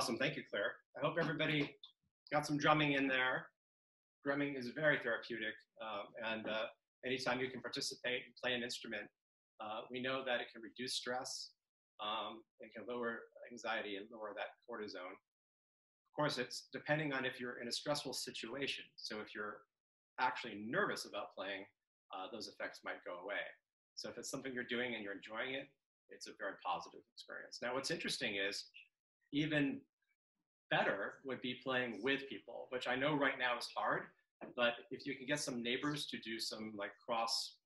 awesome. Thank you, Claire. I hope everybody got some drumming in there. Drumming is very therapeutic, um, and uh, anytime you can participate and play an instrument, uh, we know that it can reduce stress, um, and can lower anxiety and lower that cortisone. Of course, it's depending on if you're in a stressful situation. So if you're actually nervous about playing, uh, those effects might go away. So if it's something you're doing and you're enjoying it, it's a very positive experience. Now, what's interesting is even better would be playing with people, which I know right now is hard, but if you can get some neighbors to do some like cross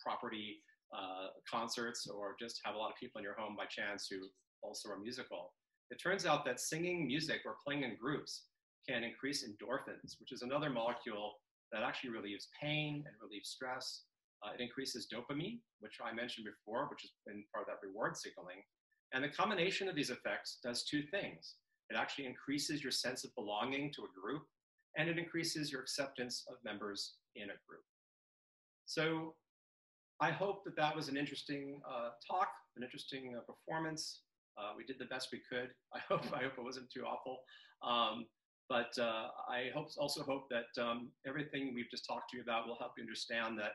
property uh, concerts or just have a lot of people in your home by chance who also are musical, it turns out that singing music or playing in groups can increase endorphins, which is another molecule that actually relieves pain and relieves stress. Uh, it increases dopamine, which I mentioned before, which has been part of that reward signaling. And the combination of these effects does two things. It actually increases your sense of belonging to a group, and it increases your acceptance of members in a group. So I hope that that was an interesting uh, talk, an interesting uh, performance. Uh, we did the best we could. I (laughs) hope I hope it wasn't too awful. Um, but uh, I hope, also hope that um, everything we've just talked to you about will help you understand that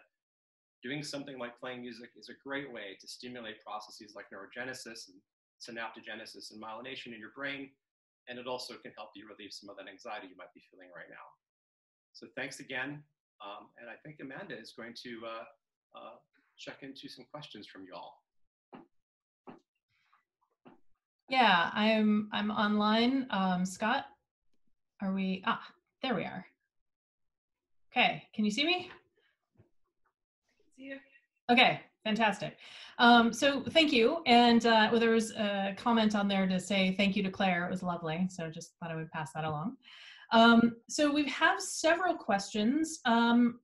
doing something like playing music is a great way to stimulate processes like neurogenesis and synaptogenesis and myelination in your brain. And it also can help you relieve some of that anxiety you might be feeling right now. So thanks again. Um, and I think Amanda is going to uh, uh, check into some questions from you all. Yeah, I'm I'm online. Um, Scott, are we? Ah, there we are. Okay, can you see me? Can see you. Okay, fantastic. Um, so thank you. And uh, well, there was a comment on there to say thank you to Claire. It was lovely. So just thought I would pass that along. Um, so we have several questions. Um,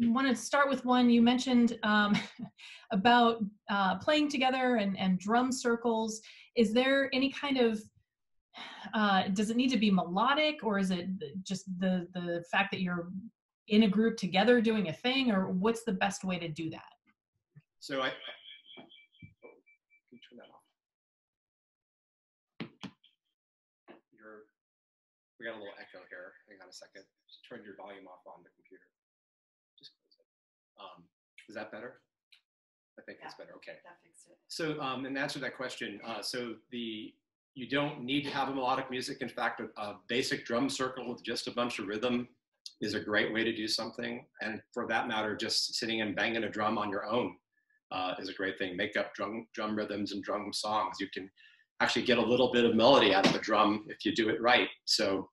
want to start with one you mentioned um, (laughs) about uh, playing together and, and drum circles. Is there any kind of uh, does it need to be melodic or is it just the the fact that you're in a group together doing a thing or what's the best way to do that so i oh, can you turn that off? You're we got a little echo here. Hang on a second. Just turn your volume off on the computer. Just close it. Um, is that better? I think yeah, that's better. Okay. that fixed it. So um, in answer to that question uh, so the you don't need to have a melodic music. In fact, a, a, basic drum circle with just a bunch of rhythm is a great way to do something. And for that matter, just sitting and banging a drum on your own uh, is a great thing. Make up drum, drum rhythms and drum songs. You can actually get a little bit of melody out of the drum if you do it right. So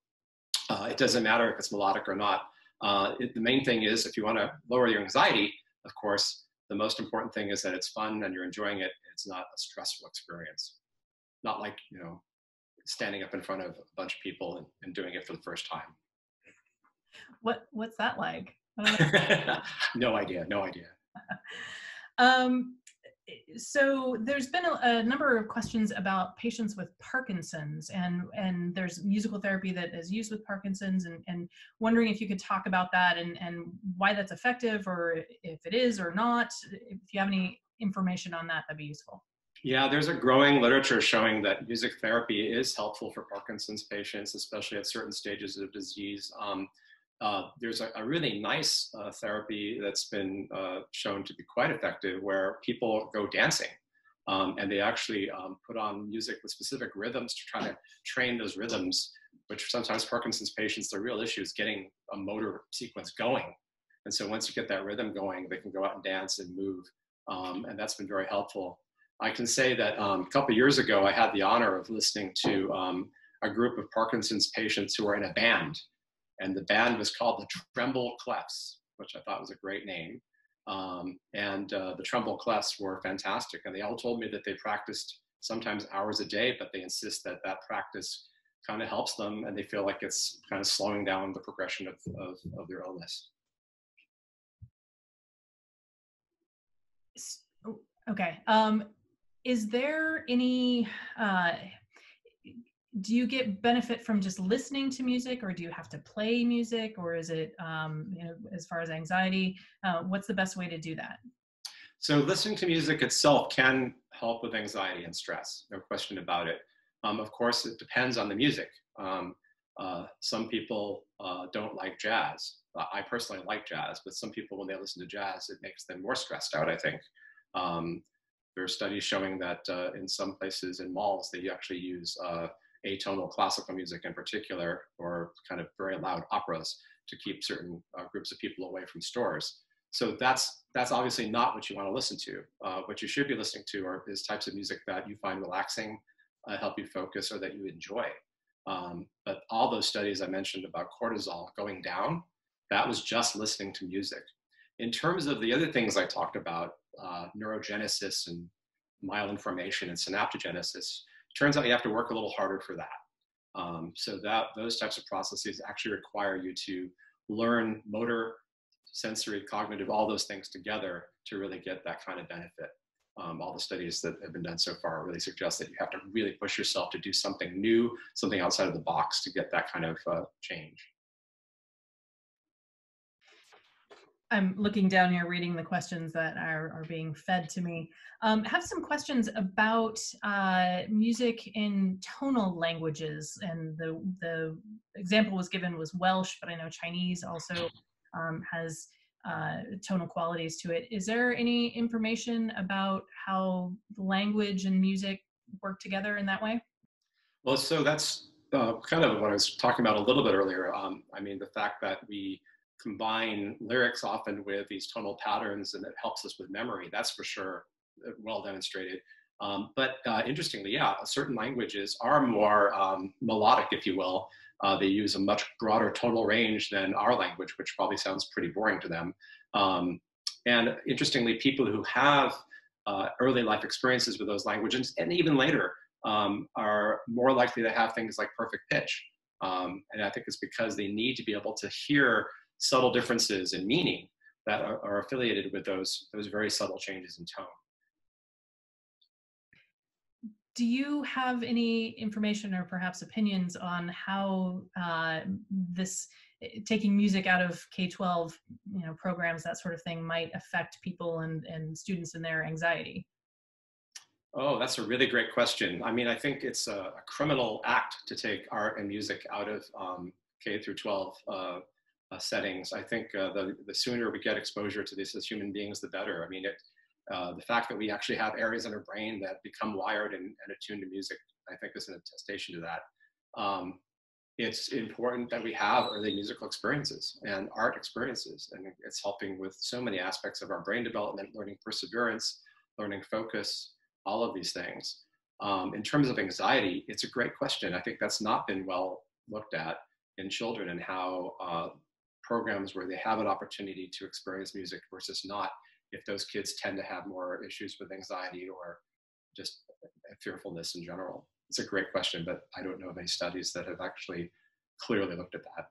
uh, it doesn't matter if it's melodic or not. Uh, it, the main thing is if you want to lower your anxiety, of course, the most important thing is that it's fun and you're enjoying it. It's not a stressful experience not like you know standing up in front of a bunch of people and, and doing it for the first time what what's that like (laughs) (laughs) no idea no idea (laughs) um, so there's been a, a, number of questions about patients with Parkinson's and and there's musical therapy that is used with Parkinson's and, and wondering if you could talk about that and, and why that's effective or if it is or not. If you have any information on that, that'd be useful. Yeah, there's a growing literature showing that music therapy is helpful for Parkinson's patients, especially at certain stages of disease. Um, uh, there's a, a, really nice uh, therapy that's been uh, shown to be quite effective where people go dancing um, and they actually um, put on music with specific rhythms to try to train those rhythms, which sometimes Parkinson's patients, the real issue is getting a motor sequence going. And so once you get that rhythm going, they can go out and dance and move. Um, and that's been very helpful. I can say that um, a couple years ago, I had the honor of listening to um, a group of Parkinson's patients who were in a band. And the band was called the Tremble Clefs, which I thought was a great name. Um, and uh, the Tremble Clefs were fantastic. And they all told me that they practiced sometimes hours a day, but they insist that that practice kind of helps them and they feel like it's kind of slowing down the progression of, of, of their illness. Okay. Um, is there any uh, do you get benefit from just listening to music or do you have to play music or is it um, you know as far as anxiety uh, what's the best way to do that? So listening to music itself can help with anxiety and stress no question about it. Um, of course it depends on the music. Um, uh, some people uh, don't like jazz. I personally like jazz but some people when they listen to jazz it makes them more stressed out i think. Um, there are studies showing that uh, in some places in malls, they actually use uh, atonal classical music in particular, or kind of very loud operas to keep certain uh, groups of people away from stores. So that's, that's obviously not what you want to listen to. Uh, what you should be listening to are, is types of music that you find relaxing, uh, help you focus, or that you enjoy. Um, but all those studies I mentioned about cortisol going down, that was just listening to music. In terms of the other things I talked about, uh, neurogenesis and myelin formation and synaptogenesis, turns out you have to work a little harder for that. Um, so that those types of processes actually require you to learn motor, sensory, cognitive, all those things together to really get that kind of benefit. Um, all the studies that have been done so far really suggest that you have to really push yourself to do something new, something outside of the box to get that kind of uh, change. I'm looking down here, reading the questions that are, are being fed to me. Um, have some questions about uh, music in tonal languages, and the the example was given was Welsh, but I know Chinese also um, has uh, tonal qualities to it. Is there any information about how language and music work together in that way? Well, so that's uh, kind of what I was talking about a little bit earlier. Um, I mean, the fact that we combine lyrics often with these tonal patterns and it helps us with memory, that's for sure uh, well demonstrated. Um, but uh, interestingly, yeah, certain languages are more um, melodic, if you will. Uh, they use a much broader tonal range than our language, which probably sounds pretty boring to them. Um, and interestingly, people who have uh, early life experiences with those languages and even later um, are more likely to have things like perfect pitch. Um, and I think it's because they need to be able to hear subtle differences in meaning that are, are affiliated with those, those very subtle changes in tone. Do you have any information or perhaps opinions on how uh, this eh, taking music out of K-12 you know programs that sort of thing might affect people and, and students and their anxiety? Oh, that's a really great question. I mean, I think it's a, a criminal act to take art and music out of um, K through 12 uh, uh, settings. I think uh, the, the sooner we get exposure to this as human beings, the better. I mean, it, uh, the fact that we actually have areas in our brain that become wired and, and attuned to music, I think is an attestation to that. Um, it's important that we have early musical experiences and art experiences, and it's helping with so many aspects of our brain development, learning perseverance, learning focus, all of these things. Um, in terms of anxiety, it's a great question. I think that's not been well looked at in children and how uh, programs where they have an opportunity to experience music versus not, if those kids tend to have more issues with anxiety or just fearfulness in general. It's a great question, but I don't know of any studies that have actually clearly looked at that.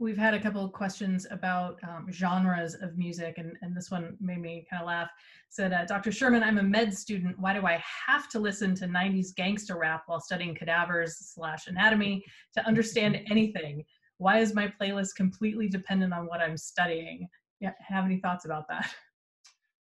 We've had a couple of questions about um, genres of music, and, and this one made me kind of laugh. Said, uh, Dr. Sherman, I'm a med student. Why do I have to listen to 90s gangster rap while studying cadavers slash anatomy to understand anything? Why is my playlist completely dependent on what I'm studying? Yeah, have any thoughts about that?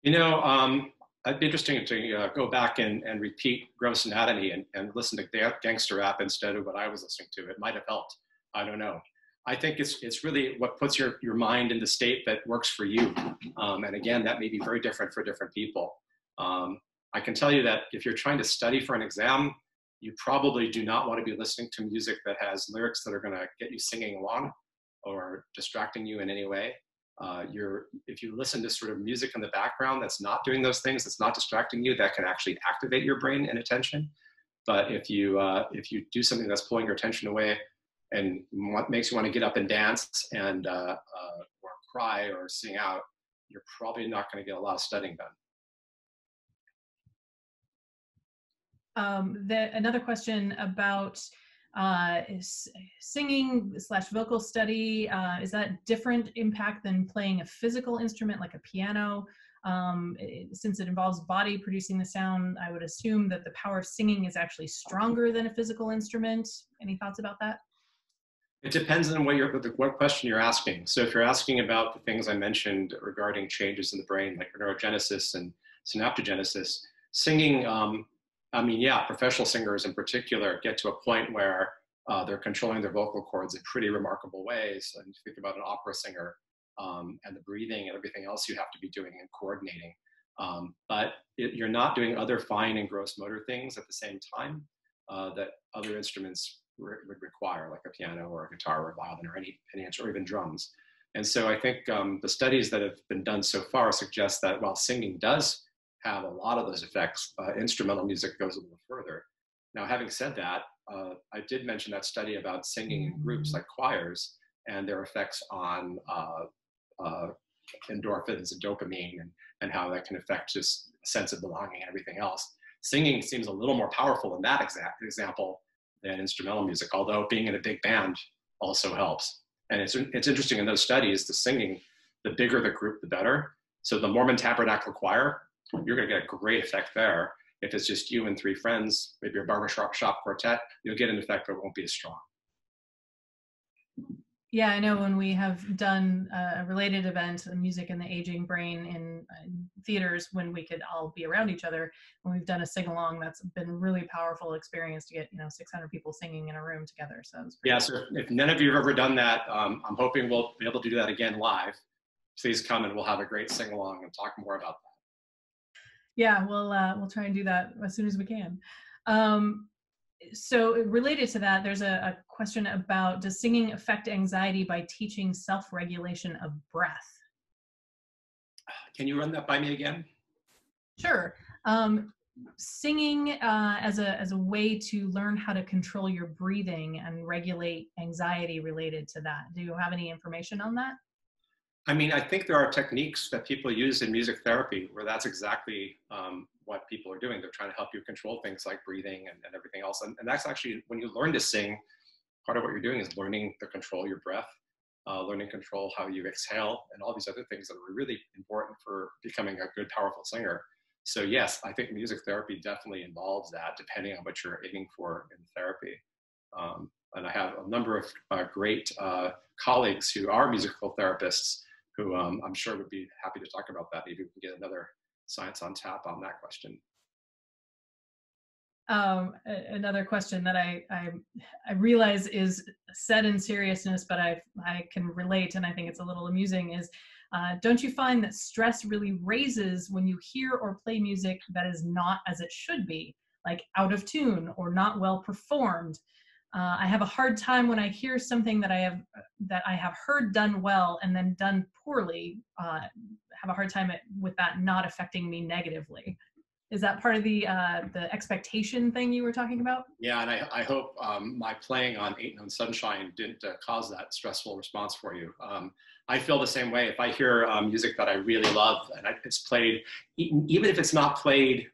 You know, um, it'd be interesting to uh, go back and, and repeat gross anatomy and, and listen to gangster rap instead of what I was listening to. It might have helped. I don't know. I think it's, it's really what puts your, your mind in the state that works for you. Um, and again, that may be very different for different people. Um, I can tell you that if you're trying to study for an exam, you probably do not want to be listening to music that has lyrics that are going to get you singing along or distracting you in any way. Uh, you're, if you listen to sort of music in the background that's not doing those things, that's not distracting you, that can actually activate your brain and attention. But if you, uh, if you do something that's pulling your attention away, and what makes you want to get up and dance and uh, uh, or cry or sing out, you're probably not going to get a lot of studying done. Um, the, another question about uh, singing slash vocal study. Uh, is that different impact than playing a physical instrument like a piano? Um, it, since it involves body producing the sound, I would assume that the power of singing is actually stronger than a physical instrument. Any thoughts about that? It depends on what, you're, what question you're asking. So if you're asking about the things I mentioned regarding changes in the brain, like neurogenesis and synaptogenesis, singing, um, I mean, yeah, professional singers in particular get to a point where uh, they're controlling their vocal cords in pretty remarkable ways. And think about an opera singer um, and the breathing and everything else you have to be doing and coordinating. Um, but it, you're not doing other fine and gross motor things at the same time uh, that other instruments re would require, like a piano or a guitar or a violin or any, any or even drums. And so I think um, the studies that have been done so far suggest that while singing does have a lot of those effects, uh, instrumental music goes a little further. Now, having said that, uh, I did mention that study about singing in groups like choirs and their effects on uh, uh endorphins and dopamine and, and how that can affect just sense of belonging and everything else. Singing seems a little more powerful in that exact example than instrumental music, although being in a big band also helps. And it's, it's interesting in those studies, the singing, the bigger the group, the better. So the Mormon Tabernacle Choir, you're gonna get a great effect there. If it's just you and three friends, maybe a barbershop shop quartet, you'll get an effect, but it won't be as strong. Yeah, I know when we have done a related event, Music and the Aging Brain in, in, theaters, when we could all be around each other, when we've done a sing along, that's been a really powerful experience to get, you know, 600 people singing in a room together. So it's yeah, so if none of you have ever done that, um, I'm hoping we'll be able to do that again live. Please come and we'll have a great sing along and talk more about that. Yeah, we'll, uh, we'll try and do that as soon as we can. Um, so related to that, there's a, a, question about does singing affect anxiety by teaching self-regulation of breath? Can you run that by me again? Sure. Um, singing uh, as a as a way to learn how to control your breathing and regulate anxiety related to that. Do you have any information on that? I mean, I think there are techniques that people use in music therapy where that's exactly um, what people are doing. They're trying to help you control things like breathing and, and everything else. And, and, that's actually, when you learn to sing, part of what you're doing is learning to control your breath, uh, learning control how you exhale, and all these other things that are really important for becoming a good, powerful singer. So yes, I think music therapy definitely involves that, depending on what you're aiming for in therapy. Um, and I have a number of uh, great uh, colleagues who are musical therapists who um, I'm sure would be happy to talk about that. Maybe we can get another science on tap on that question. Um, another question that I, I, I realize is said in seriousness, but I I can relate, and I think it's a little amusing. Is uh, don't you find that stress really raises when you hear or play music that is not as it should be, like out of tune or not well performed? Uh, I have a hard time when I hear something that I have that I have heard done well and then done poorly. Uh, have a hard time at, with that not affecting me negatively. Is that part of the uh, the expectation thing you were talking about? Yeah, and I, I hope um, my playing on Ain't No Sunshine didn't uh, cause that stressful response for you. Um, I feel the same way. If I hear um, music that I really love and it's played, even if it's not played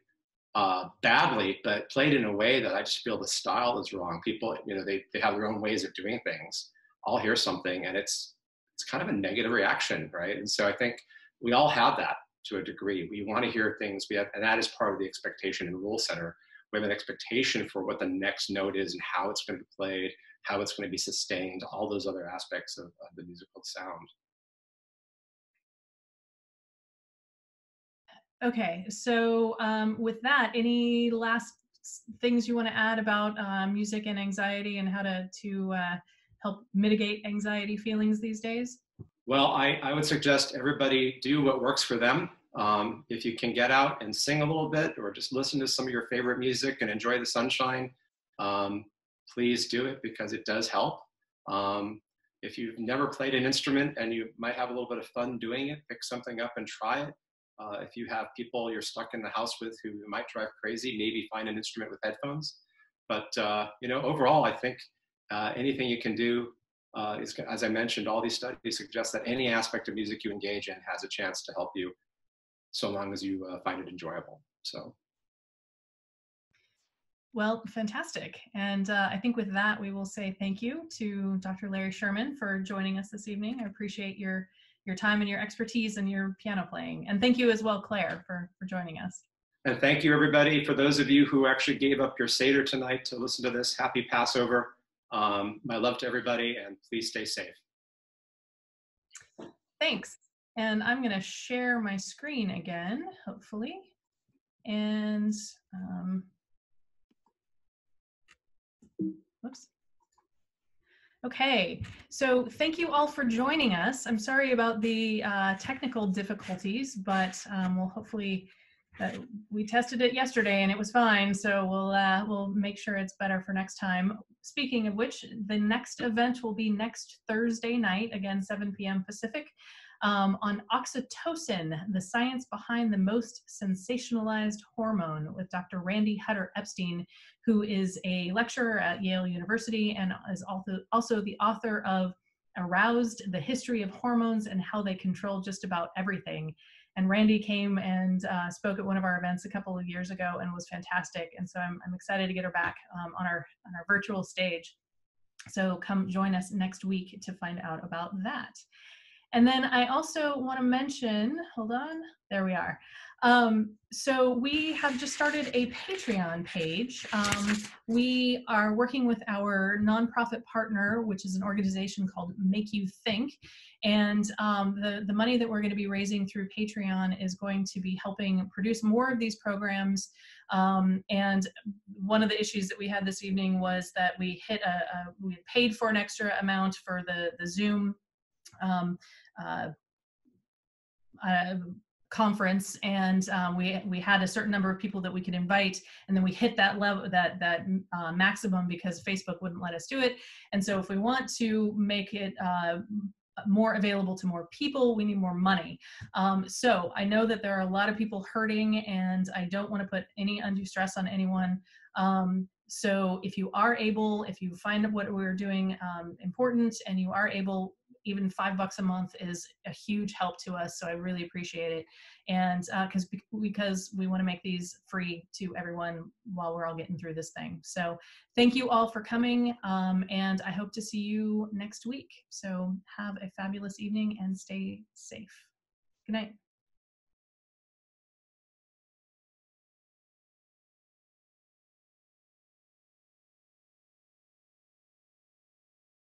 uh, badly, but played in a way that I just feel the style is wrong. People, you know, they, they have their own ways of doing things. I'll hear something and it's it's kind of a negative reaction, right? And so I think we all have that to a degree. We want to hear things, we have, and that is part of the expectation in reward center. We have an expectation for what the next note is and how it's going to be played, how it's going to be sustained, all those other aspects of, of the musical sound. Okay, so um, with that, any last things you want to add about uh, music and anxiety and how to to uh, help mitigate anxiety feelings these days? Well, I, I would suggest everybody do what works for them. Um, if you can get out and sing a little bit or just listen to some of your favorite music and enjoy the sunshine, um, please do it because it does help. Um, if you've never played an instrument and you might have a little bit of fun doing it, pick something up and try it. Uh, if you have people you're stuck in the house with who might drive crazy, maybe find an instrument with headphones. But uh, you know, overall, I think uh, anything you can do uh, is, as I mentioned, all these studies suggest that any aspect of music you engage in has a chance to help you, so long as you uh, find it enjoyable. So. Well, fantastic. And uh, I think with that, we will say thank you to Dr. Larry Sherman for joining us this evening. I appreciate your your time and your expertise and your piano playing. And thank you as well, Claire, for, for joining us. And thank you, everybody. For those of you who actually gave up your Seder tonight to listen to this, happy Passover. Um, my love to everybody, and please stay safe. Thanks. And I'm going to share my screen again, hopefully. And, um, Okay, so thank you all for joining us. I'm sorry about the uh, technical difficulties, but um, we'll hopefully, uh, we tested it yesterday and it was fine, so we'll, uh, we'll make sure it's better for next time. Speaking of which, the next event will be next Thursday night, again, 7 p.m. Pacific um, on oxytocin, the science behind the most sensationalized hormone with Dr. Randi Hutter Epstein, who is a lecturer at Yale University and is also, also the author of Aroused, the History of Hormones and How They Control Just About Everything. And Randi came and uh, spoke at one of our events a couple of years ago and was fantastic. And so I'm, I'm excited to get her back um, on, our, on our virtual stage. So come join us next week to find out about that. And then I also want to mention, hold on, there we are. Um, so we have just started a Patreon page. Um, we are working with our nonprofit partner, which is an organization called Make You Think. And um, the, the money that we're going to be raising through Patreon is going to be helping produce more of these programs. Um, and one of the issues that we had this evening was that we hit a, a we paid for an extra amount for the, the Zoom um, uh, uh, conference and um, we we had a certain number of people that we could invite and then we hit that level that that uh, maximum because facebook wouldn't let us do it. And so if we want to make it uh, more available to more people we need more money. Um, so i know that there are a lot of people hurting and i don't want to put any undue stress on anyone. Um, so if you are able if you find what we're doing um, important and you are able even five bucks a month is a huge help to us. So I really appreciate it. And because uh, because we want to make these free to everyone while we're all getting through this thing. So thank you all for coming. Um, and I hope to see you next week. So have a fabulous evening and stay safe. Good night.